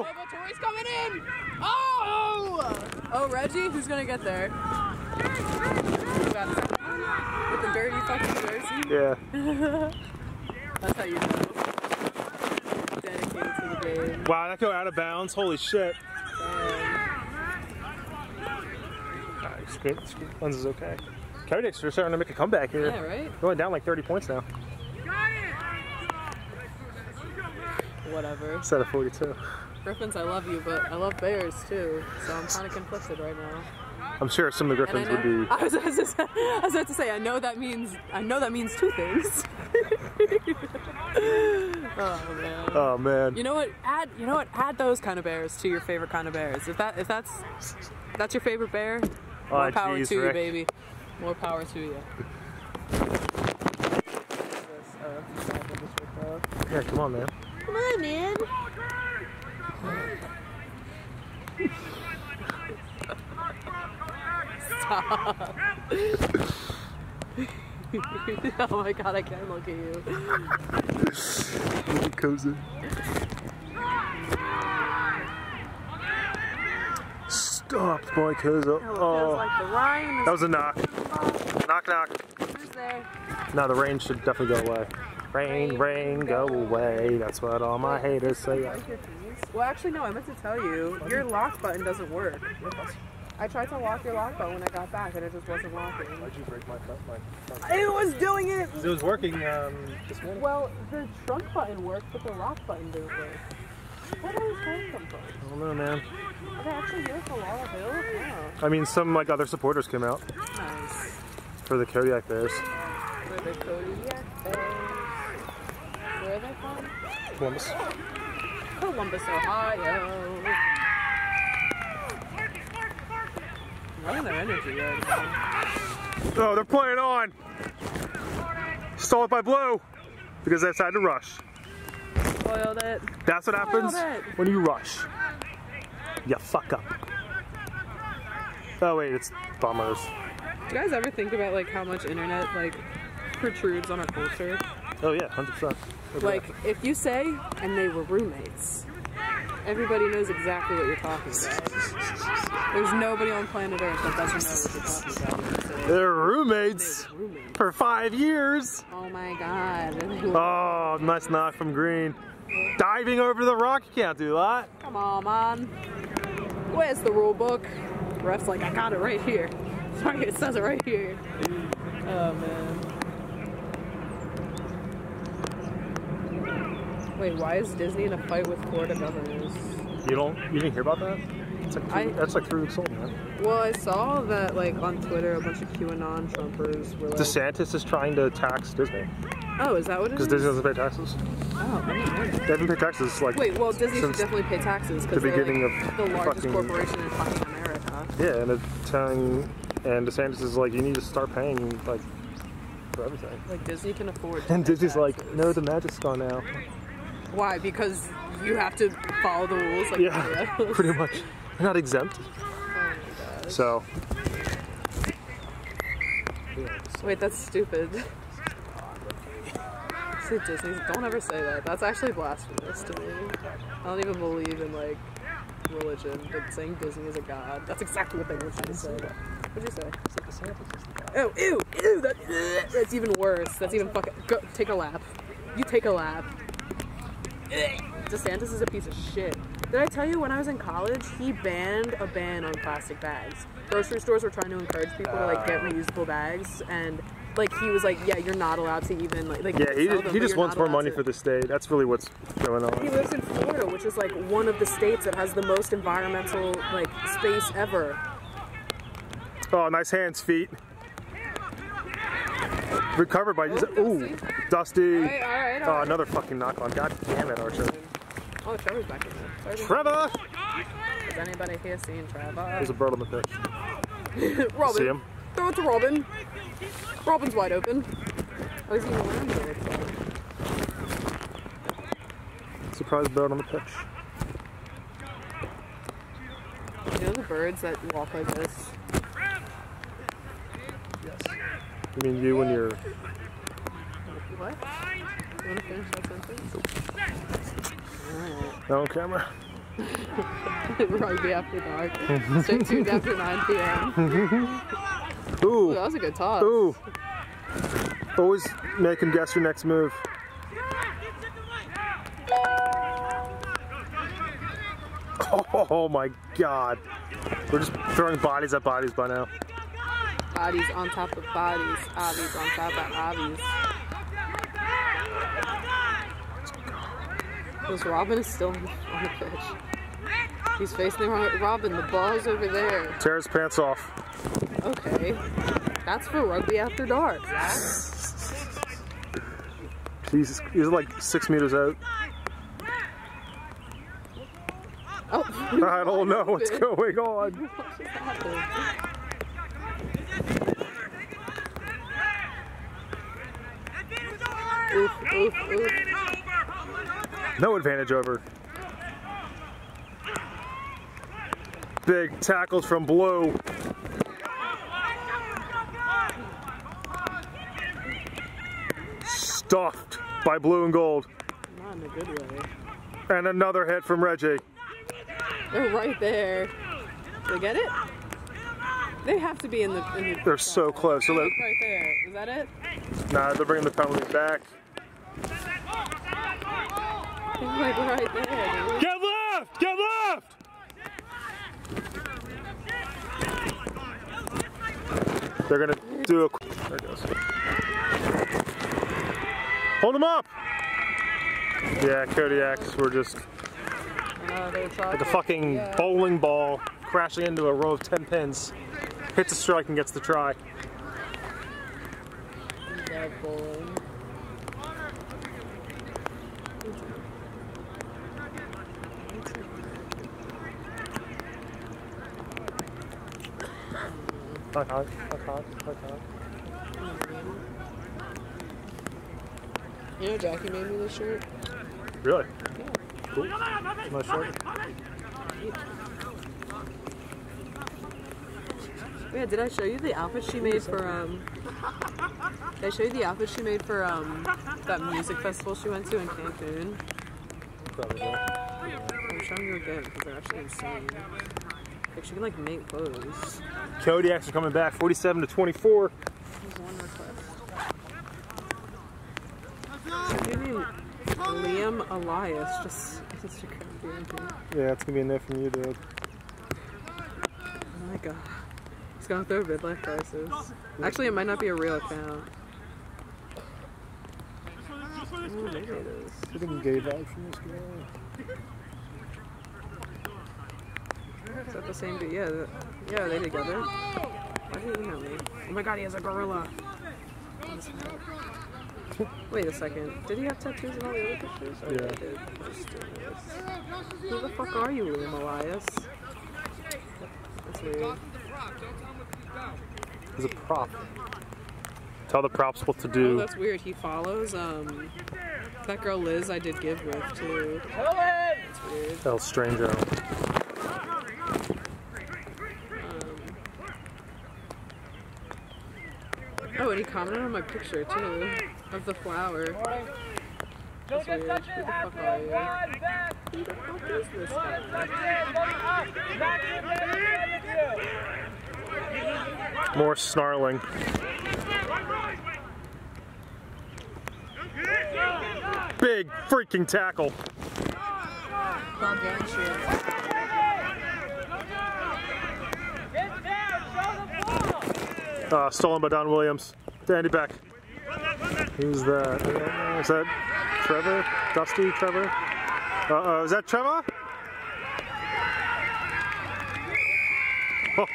Going. Oh, Tori's coming in! Oh! Oh, Reggie? Who's gonna get there? Who got it? With the dirty fucking jersey? Yeah. That's how you know. Dedicated to the game. Wow, that go out of bounds. Holy shit. Alright, screen, screen lens is okay. Kodiak's are starting to make a comeback here. Yeah, right? Going down like 30 points now. whatever. Set of 42. Gryphons, I love you, but I love bears too. So I'm kind of conflicted right now. I'm sure some of the Gryphons would be. I was, I, was just, I was about to say, I know that means, I know that means two things. oh man. Oh man. You know what? Add, you know what? Add those kind of bears to your favorite kind of bears. If that, if that's, that's your favorite bear, oh, more Aw, power geez, to you, baby. More power to you. Yeah, come on, man. Come on, man. Stop. oh my god, I can't look at you. Cozy. Stop, boy, Kozo. Feels Oh, like rain that was a knock. Oh. Knock, knock. is there. No, the rain should definitely go away. Rain, rain, go away. That's what all my haters say. Well, actually, no, I meant to tell you, your lock button doesn't work. I tried to lock your lock button when I got back and it just wasn't locking. Why'd you break my my? It was doing it! It was working um, this morning. Well, the trunk button worked, but the lock button didn't work. Where did this phone come from? I don't know, man. Are they actually here for Laurel Hill? Oh, I mean, some like other supporters came out nice. for the Kodiak Bears. Where are they Kodiak Bears? Where are they from? Columbus. Columbus, Ohio. Loving their energy right now. Oh, they're playing on. Stole it by Blue because they decided to rush. Spoiled it. That's what happens it. when you rush. You fuck up. Oh wait, it's bombers. Do you guys ever think about like how much internet like protrudes on our culture? Oh yeah, hundred percent. Like if you say and they were roommates, everybody knows exactly what you're talking about. There's nobody on planet Earth that doesn't know what you're talking about. when they're they roommates were roommates. for five years. Oh my god. And they were- Oh, nice knock from Green. Diving over the rock, you can't do that. Come on, man. Where's the rule book? Ref's like, I got it right here. Sorry, it says it right here. Oh man. Wait, why is Disney in a fight with Florida governors? You don't, you didn't hear about that? It's like three, I- that's like three weeks old, man. Well, I saw that like on Twitter, a bunch of QAnon Trumpers were like, DeSantis is trying to tax Disney "Oh, is that what it is?" because Disney doesn't pay taxes. Oh, I didn't know that. They haven't paid taxes like Wait, well, Disney should definitely pay taxes because they're beginning like, of the largest fucking- corporation in fucking America. yeah, and it's telling and DeSantis is like you need to start paying like for everything. Like Disney can afford. And Disney's like, no, the magic's gone now. Why? Because you have to follow the rules. Like Yeah, pretty much. They're not exempt. Oh. So Wait, that's stupid. Say Disney. Don't ever say that. That's actually blasphemous to me. I don't even believe in like religion, but saying Disney is a god. That's exactly what they were you to say. What'd you say? Oh, ew, ew, that, that's even worse. That's even fucking. Go, take a lap. You take a lap. DeSantis is a piece of shit. Did I tell you when I was in college, he banned a ban on plastic bags. Grocery stores were trying to encourage people to like get uh. reusable bags, and like he was like, yeah, you're not allowed to even like. like yeah, he, just, them, he just wants more money to- for the state. That's really what's going on. He lives in Florida, which is like one of the states that has the most environmental like space ever. Oh, nice hands, feet. Recovered by ooh, Dusty. All right, all right, all Oh, right. another fucking knock on. God damn it, Archer. Oh, Trevor's back in there. Trevor. Is anybody here seeing Trevor? There's a bird on the pitch. Robin. See him? Throw it to Robin. Robin's wide open. Oh, he's even it. Surprise bird on the pitch. You know the birds that walk like this? You mean you when you're What? You want to finish that sentence? no on camera? Rugby after dark. Stay tuned after 9 p.m. Ooh, Ooh, that was a good toss. ooh. Always make him guess your next move. Oh my god. We're just throwing bodies at bodies by now. Bodies on top of bodies. Obbies on top of obbies. Because Robin is still on the pitch. He's facing Ro- Robin. The ball's over there. Tear his pants off. Okay. That's for rugby after dark. Jesus, he's like six meters out. Oh. I don't know what's going on. What just happened? Oof, oof, oof. No advantage over. Big tackles from Blue. Stuffed by Blue and Gold. Not in a good way. And another hit from Reggie. They're right there. They get it? They have to be in the. In the They're so close. So Look right there. Is that it? nah, they're bringing the penalty back. They're like right there. dude. Get left! Get left! They're gonna do a. There it goes. Hold him up! Yeah, Kodiaks were just Uh, like a fucking Yeah. bowling ball crashing into a row of 10 pins. Hits a strike and gets the try. Love bowling. Hot, hot, hot, hot, hot, hot. You know Jackie made me this shirt? Really? Cool. Nice shirt. Yeah, did I show you the outfit she made for um did I show you the outfit she made for um that music festival she went to in Cancun? Probably. I'm showing you again because they're actually insane. Like she can like make clothes. Kodiaks are coming back 47 to 24. There's one request. Your name Liam Elias, just Instagram DMP. Yeah, it's gonna be a no from you, dude. Oh my god. He's going through a midlife crisis. Actually, it might not be a real account. Ooh, maybe it is. I think gay vibes from this guy. Is that the same dude? Yeah, th- yeah, they together? Why did he email me? Oh my god, he has a gorilla! on his head. Wait a second. Did he have tattoos in all the other pictures? Oh, Yeah. he did. I just didn't notice. Who the fuck are you, Liam Elias? That's weird. He's a prop. Tell the props what to Oh, do. that's weird. He follows um that girl Liz I did give with too. That's weird. El Strango. Oh, and he commented on my picture too of the flower. Don't get weird. touched Who the fuck are you? One back! Who the fuck is this guy? touch it! Load up! Back in there! With you! More snarling. Big freaking tackle. Bob Genscher. Get down! Show the ball! Uh, stolen by Dan Williams. Danny Beck. Who's that? Uh, that Trevor? Dusty Trevor? Uh-oh, is that Trevor?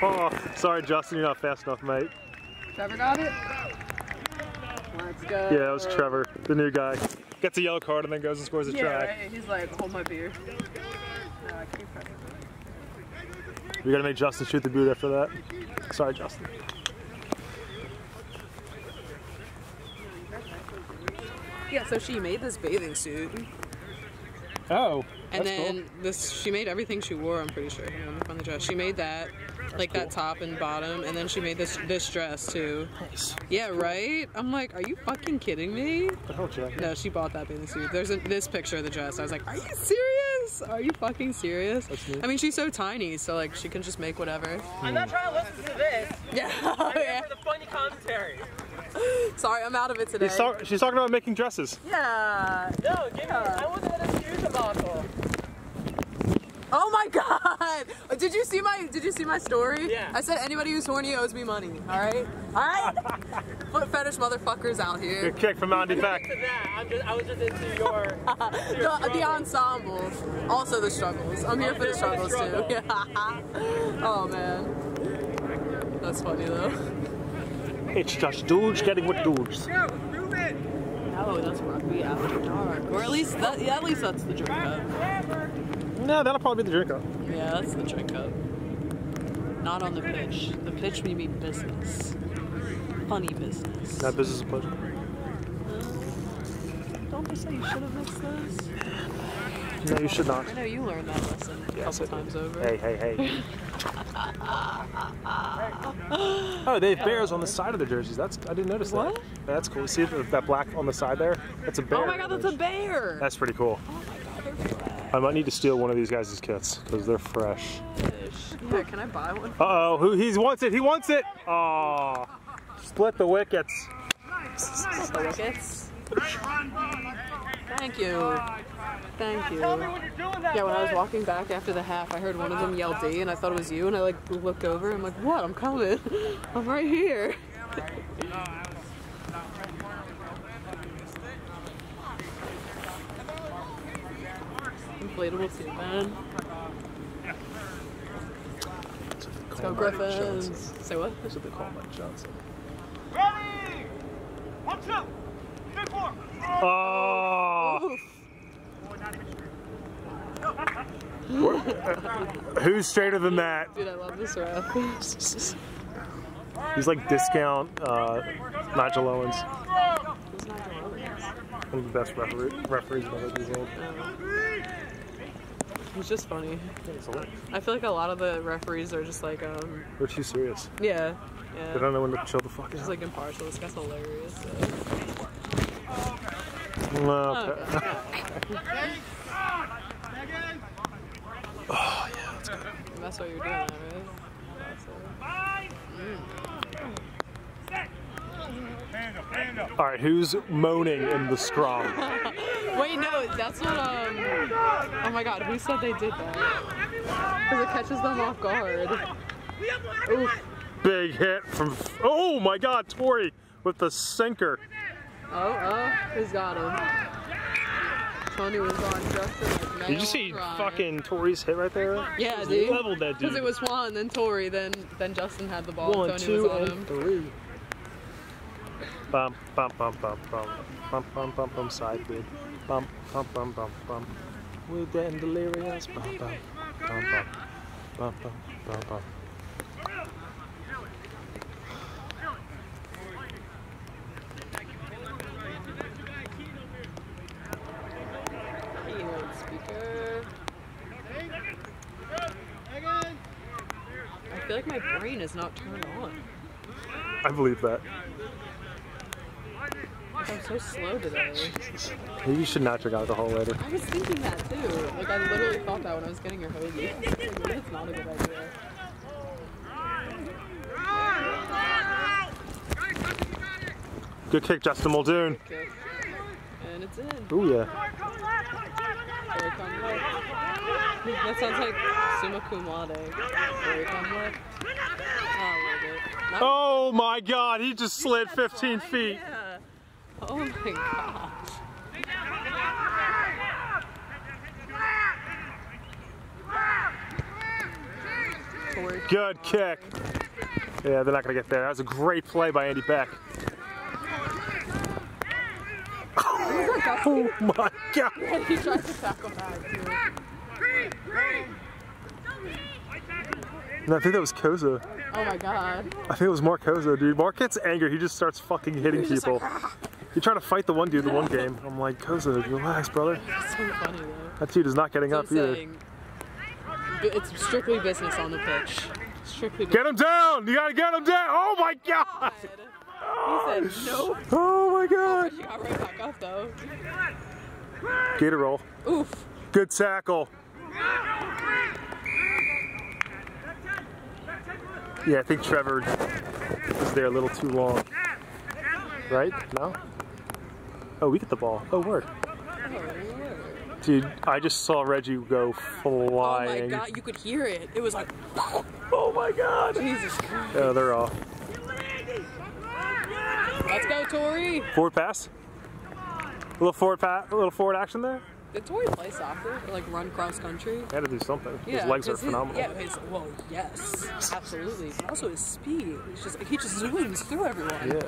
Oh, sorry, Justin, you're not fast enough, mate. Trevor got it? Let's go. Yeah, it was Trevor, the new guy. Gets a yellow card and then goes and scores a Yeah, try. right. He's like, hold my beer. No, I keep We gotta make Justin shoot the boot after that. Sorry, Justin. Yeah, so she made this bathing suit. Oh, And then this, she made everything she wore. I'm pretty sure. Hang on, on the dress. She made that, like that top and bottom, and then she made this this dress too. Nice. Yeah, right. I'm like, are you fucking kidding me? The hell, Jack? No, she bought that bathing suit. There's a, this picture of the dress. I was like, are you serious? Are you fucking serious? That's neat. I mean, she's so tiny, so like she can just make whatever. I'm not trying to listen to this. Yeah. I'm here yeah. for the funny commentary. Sorry, I'm out of it today. She's, talk- she's talking about making dresses. Yeah. No, give me. I wasn't gonna choose a bottle. Oh my god! Did you see my Did you see my story? Yeah. I said anybody who's horny owes me money. All right, all right. Foot fetish motherfuckers out here. Good kick from Andy Beck. To that, I'm just, I was just into your. The, the ensemble, also the struggles. I'm here for the struggles too. Yeah. oh man, that's funny though. It's just dudes getting with dudes. Oh, that's rugby after dark, or at least that. Yeah, at least that's the drink up. No, that'll probably be the drink up. Yeah, that's the drink up. Not on the pitch. The pitch we mean business. Funny business. That business is a pleasure. Don't they say you should have mixed those? No, you should not. I know you learned that lesson a Yes, couple times over. Hey, hey, hey. oh, they have bears on the side of the jerseys. That's I didn't notice What? that. That's cool. See that black on the side there? That's a bear. Oh my god, that's a bear! That's pretty cool. oh my god, they're fresh. I might need to steal one of these guys' kits because they're fresh. Yeah, can I buy one? Uh oh, who he wants it? He wants it. Oh, split the wickets. The wickets. Thank you. Thank you. Yeah, when I was walking back after the half, I heard one of them yell D, and I thought it was you, and I like looked over, And I'm like, what? I'm coming. I'm right here. Inflatable too, man. Let's go Gryphons. Say what? That's what they call Mike Johnson. Ready! One, two, three, four. Oh, who's straighter than that? Dude, I love this ref. He's like discount uh, Nigel Owens, not gonna one of the best referee, referees in the world. He's just funny. I feel like a lot of the referees are just like, um, They're too serious. yeah, They don't know when to chill the fuck just out. like impartial. This guy's hilarious. So. Well, okay. That's why you're doing right? All right, who's moaning in the scrum? Wait, no, that's not, um, oh my god, who said they did that? Because it catches them off guard. Oof. Big hit from. Oh my God, Tori with the sinker. Oh, oh, who's got him? Tony was on Justin like Did you see fucking Tori's hit right there? Yeah, dude. Leveled that dude. Because it was Juan, then Tori, then then Justin had the ball. one, Tony two, was on and him. three. Bum, bum, bum, bum, bum, bum, bum, bum, bum, side bid. Bum, bum, bum, bum, bum. We're getting delirious. Bum, bum, bum, bum, bum, bum, bum, bum. Speaker. I feel like my brain is not turned on. I believe that. I'm so slow today. Maybe you should not drink alcohol later. I was thinking that too. Like I literally thought that when I was getting your hoagie. Like, it's not a good idea. Good kick, Justin Muldoon. Okay. And it's in. Ooh yeah. Cum laude. That sounds like summa cum laude. Very cum laude. Oh, a little bit. Not- Oh my God, he just slid 15 feet. Yeah. Oh my gosh. Tori. Good kick. Yeah, they're not gonna get there. That was a great play by Andy Beck. Oh my God. he tried to tackle back too. No, I think that was Koza. Oh my god. I think it was Mark Koza, dude. Mark gets angry. He just starts fucking hitting He's people. like, "Ah." He tried to fight the one dude in the one game. I'm like, Koza, relax, brother. It's so funny though. That dude is not getting That's up what either. saying. It's strictly business on the pitch. Strictly Get him down! You gotta get him down! Oh my God! He said nope. Oh my God! She got right back up though. Gator roll. Oof. Good tackle. Yeah, I think Trevor was there a little too long. Right? No? Oh, we get the ball. Oh, word. Dude, I just saw Reggie go flying. Oh my god, you could hear it. It was like, Oh my god. Jesus Christ. Yeah, they're off. Let's go, Tori. Forward pass. A little forward pass, a little forward action there. Did Tori play soccer? Or, like run cross country? Had to do something. His Yeah, legs are 'cause his- phenomenal. yeah, his, well, yes, absolutely. But also his speed. It's just he just zooms through everyone. Yeah.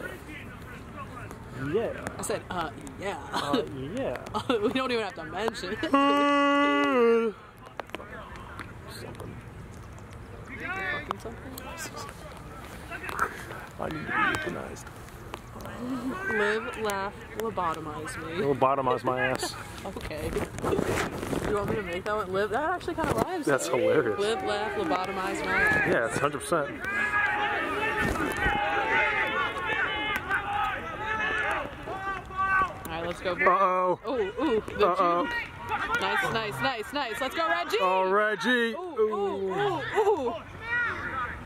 Yeah. I said, uh, yeah. Uh, yeah. we don't even have to mention it. Something. Fucking something. I need to be euthanized. Live, laugh, lobotomize me. Little bottomize my ass. Okay. You want me to make that one? Live. That actually kind of rhymes. That's though. hilarious. Live, laugh, lobotomize my ass. Yeah, it's 100%. All right, let's go. Uh-oh. Oh, ooh, the Uh-oh. juke. Nice, nice, nice, nice. Let's go, Reggie. Oh, Reggie. Ooh, ooh, ooh, ooh.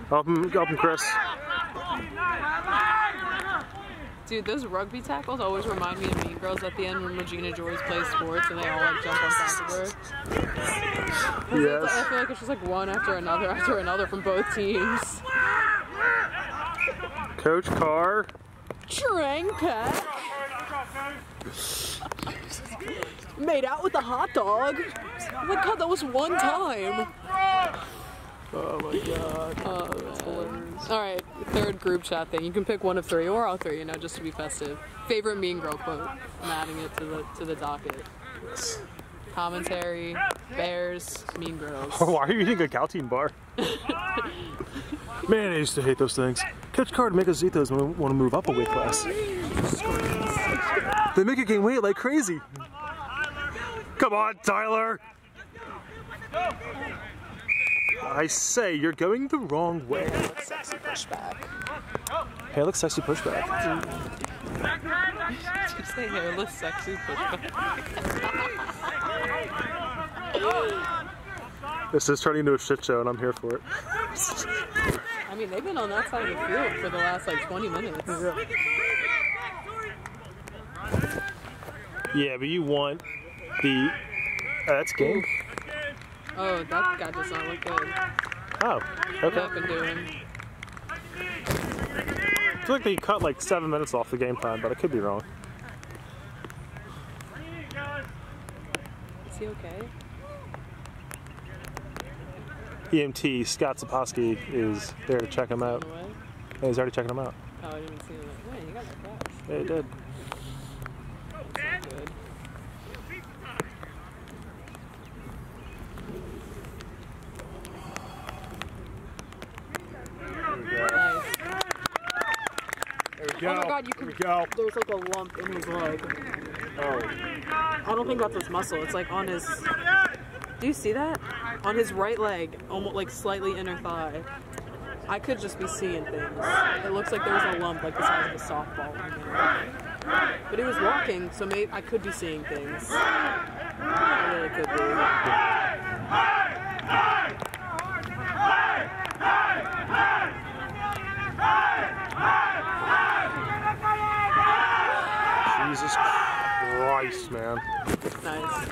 Help him, help him, Chris. Dude, those rugby tackles always remind me of Mean Girls at the end when Regina George plays sports and they all like jump on top of her. it's- I feel like it's just like one after another after another from both teams. Coach Carr. Trang Made out with a hot dog. Oh my god, that was one time. Oh my god. Oh. All right, third group chat thing. You can pick one of three or all three, you know, just to be festive. Favorite Mean Girl quote. I'm adding it to the to the docket. Commentary, Bears, Mean Girls. Why are you eating a Kälteen bar? Man, I used to hate those things. Coach Carr would make us eat those when we want to move up a weight class. They make you gain weight like crazy. Come on, Tyler. I say, you're going the wrong way. Sexy pushback. Hey, look, sexy pushback. Did you say hairless, sexy pushback? This is turning into a shit show, and I'm here for it. I mean, they've been on that side of the field for the last like 20 minutes. Yeah, but you want the. Uh, that's game. Oh, that guy does not look good. Oh, What okay. happened to him? I feel like they cut like seven minutes off the game time, but I could be wrong. Is he okay? EMT Scott Zaposki is there to check him out. Yeah, he's already checking him out. Oh, I didn't see him. Man, you got that fast. Yeah, he did. That's not good. Nice. We Oh my god, you we can. go. There's like a lump in his leg. Oh, I don't think that's his muscle. It's like on his. Do you see that? On his right leg, almost like slightly inner thigh. I could just be seeing things. It looks like there's a lump like the size of a softball. But he was walking, so maybe I could be seeing things. I really could be. Jesus Christ, man. Nice.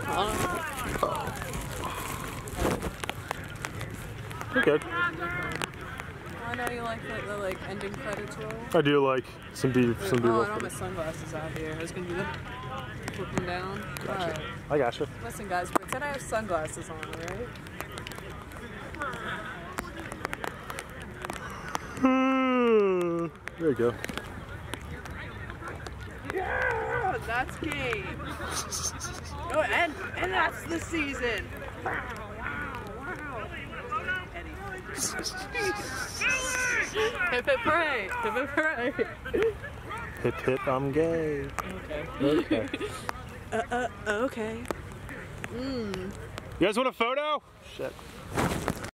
You're good. I know you like the, the like ending credits roll. I do like some B, some Oh, I don't have my sunglasses out here. I was gonna do them down. Alright. I gotcha. Listen, guys, pretend I have sunglasses on, alright? Hmm. There you go. Yeah, that's game. oh, and and that's the season. Hip hip hooray! Hip hip hooray! Hit hit, I'm gay. Okay. Okay. Uh, uh, okay. You guys want a photo? Shit.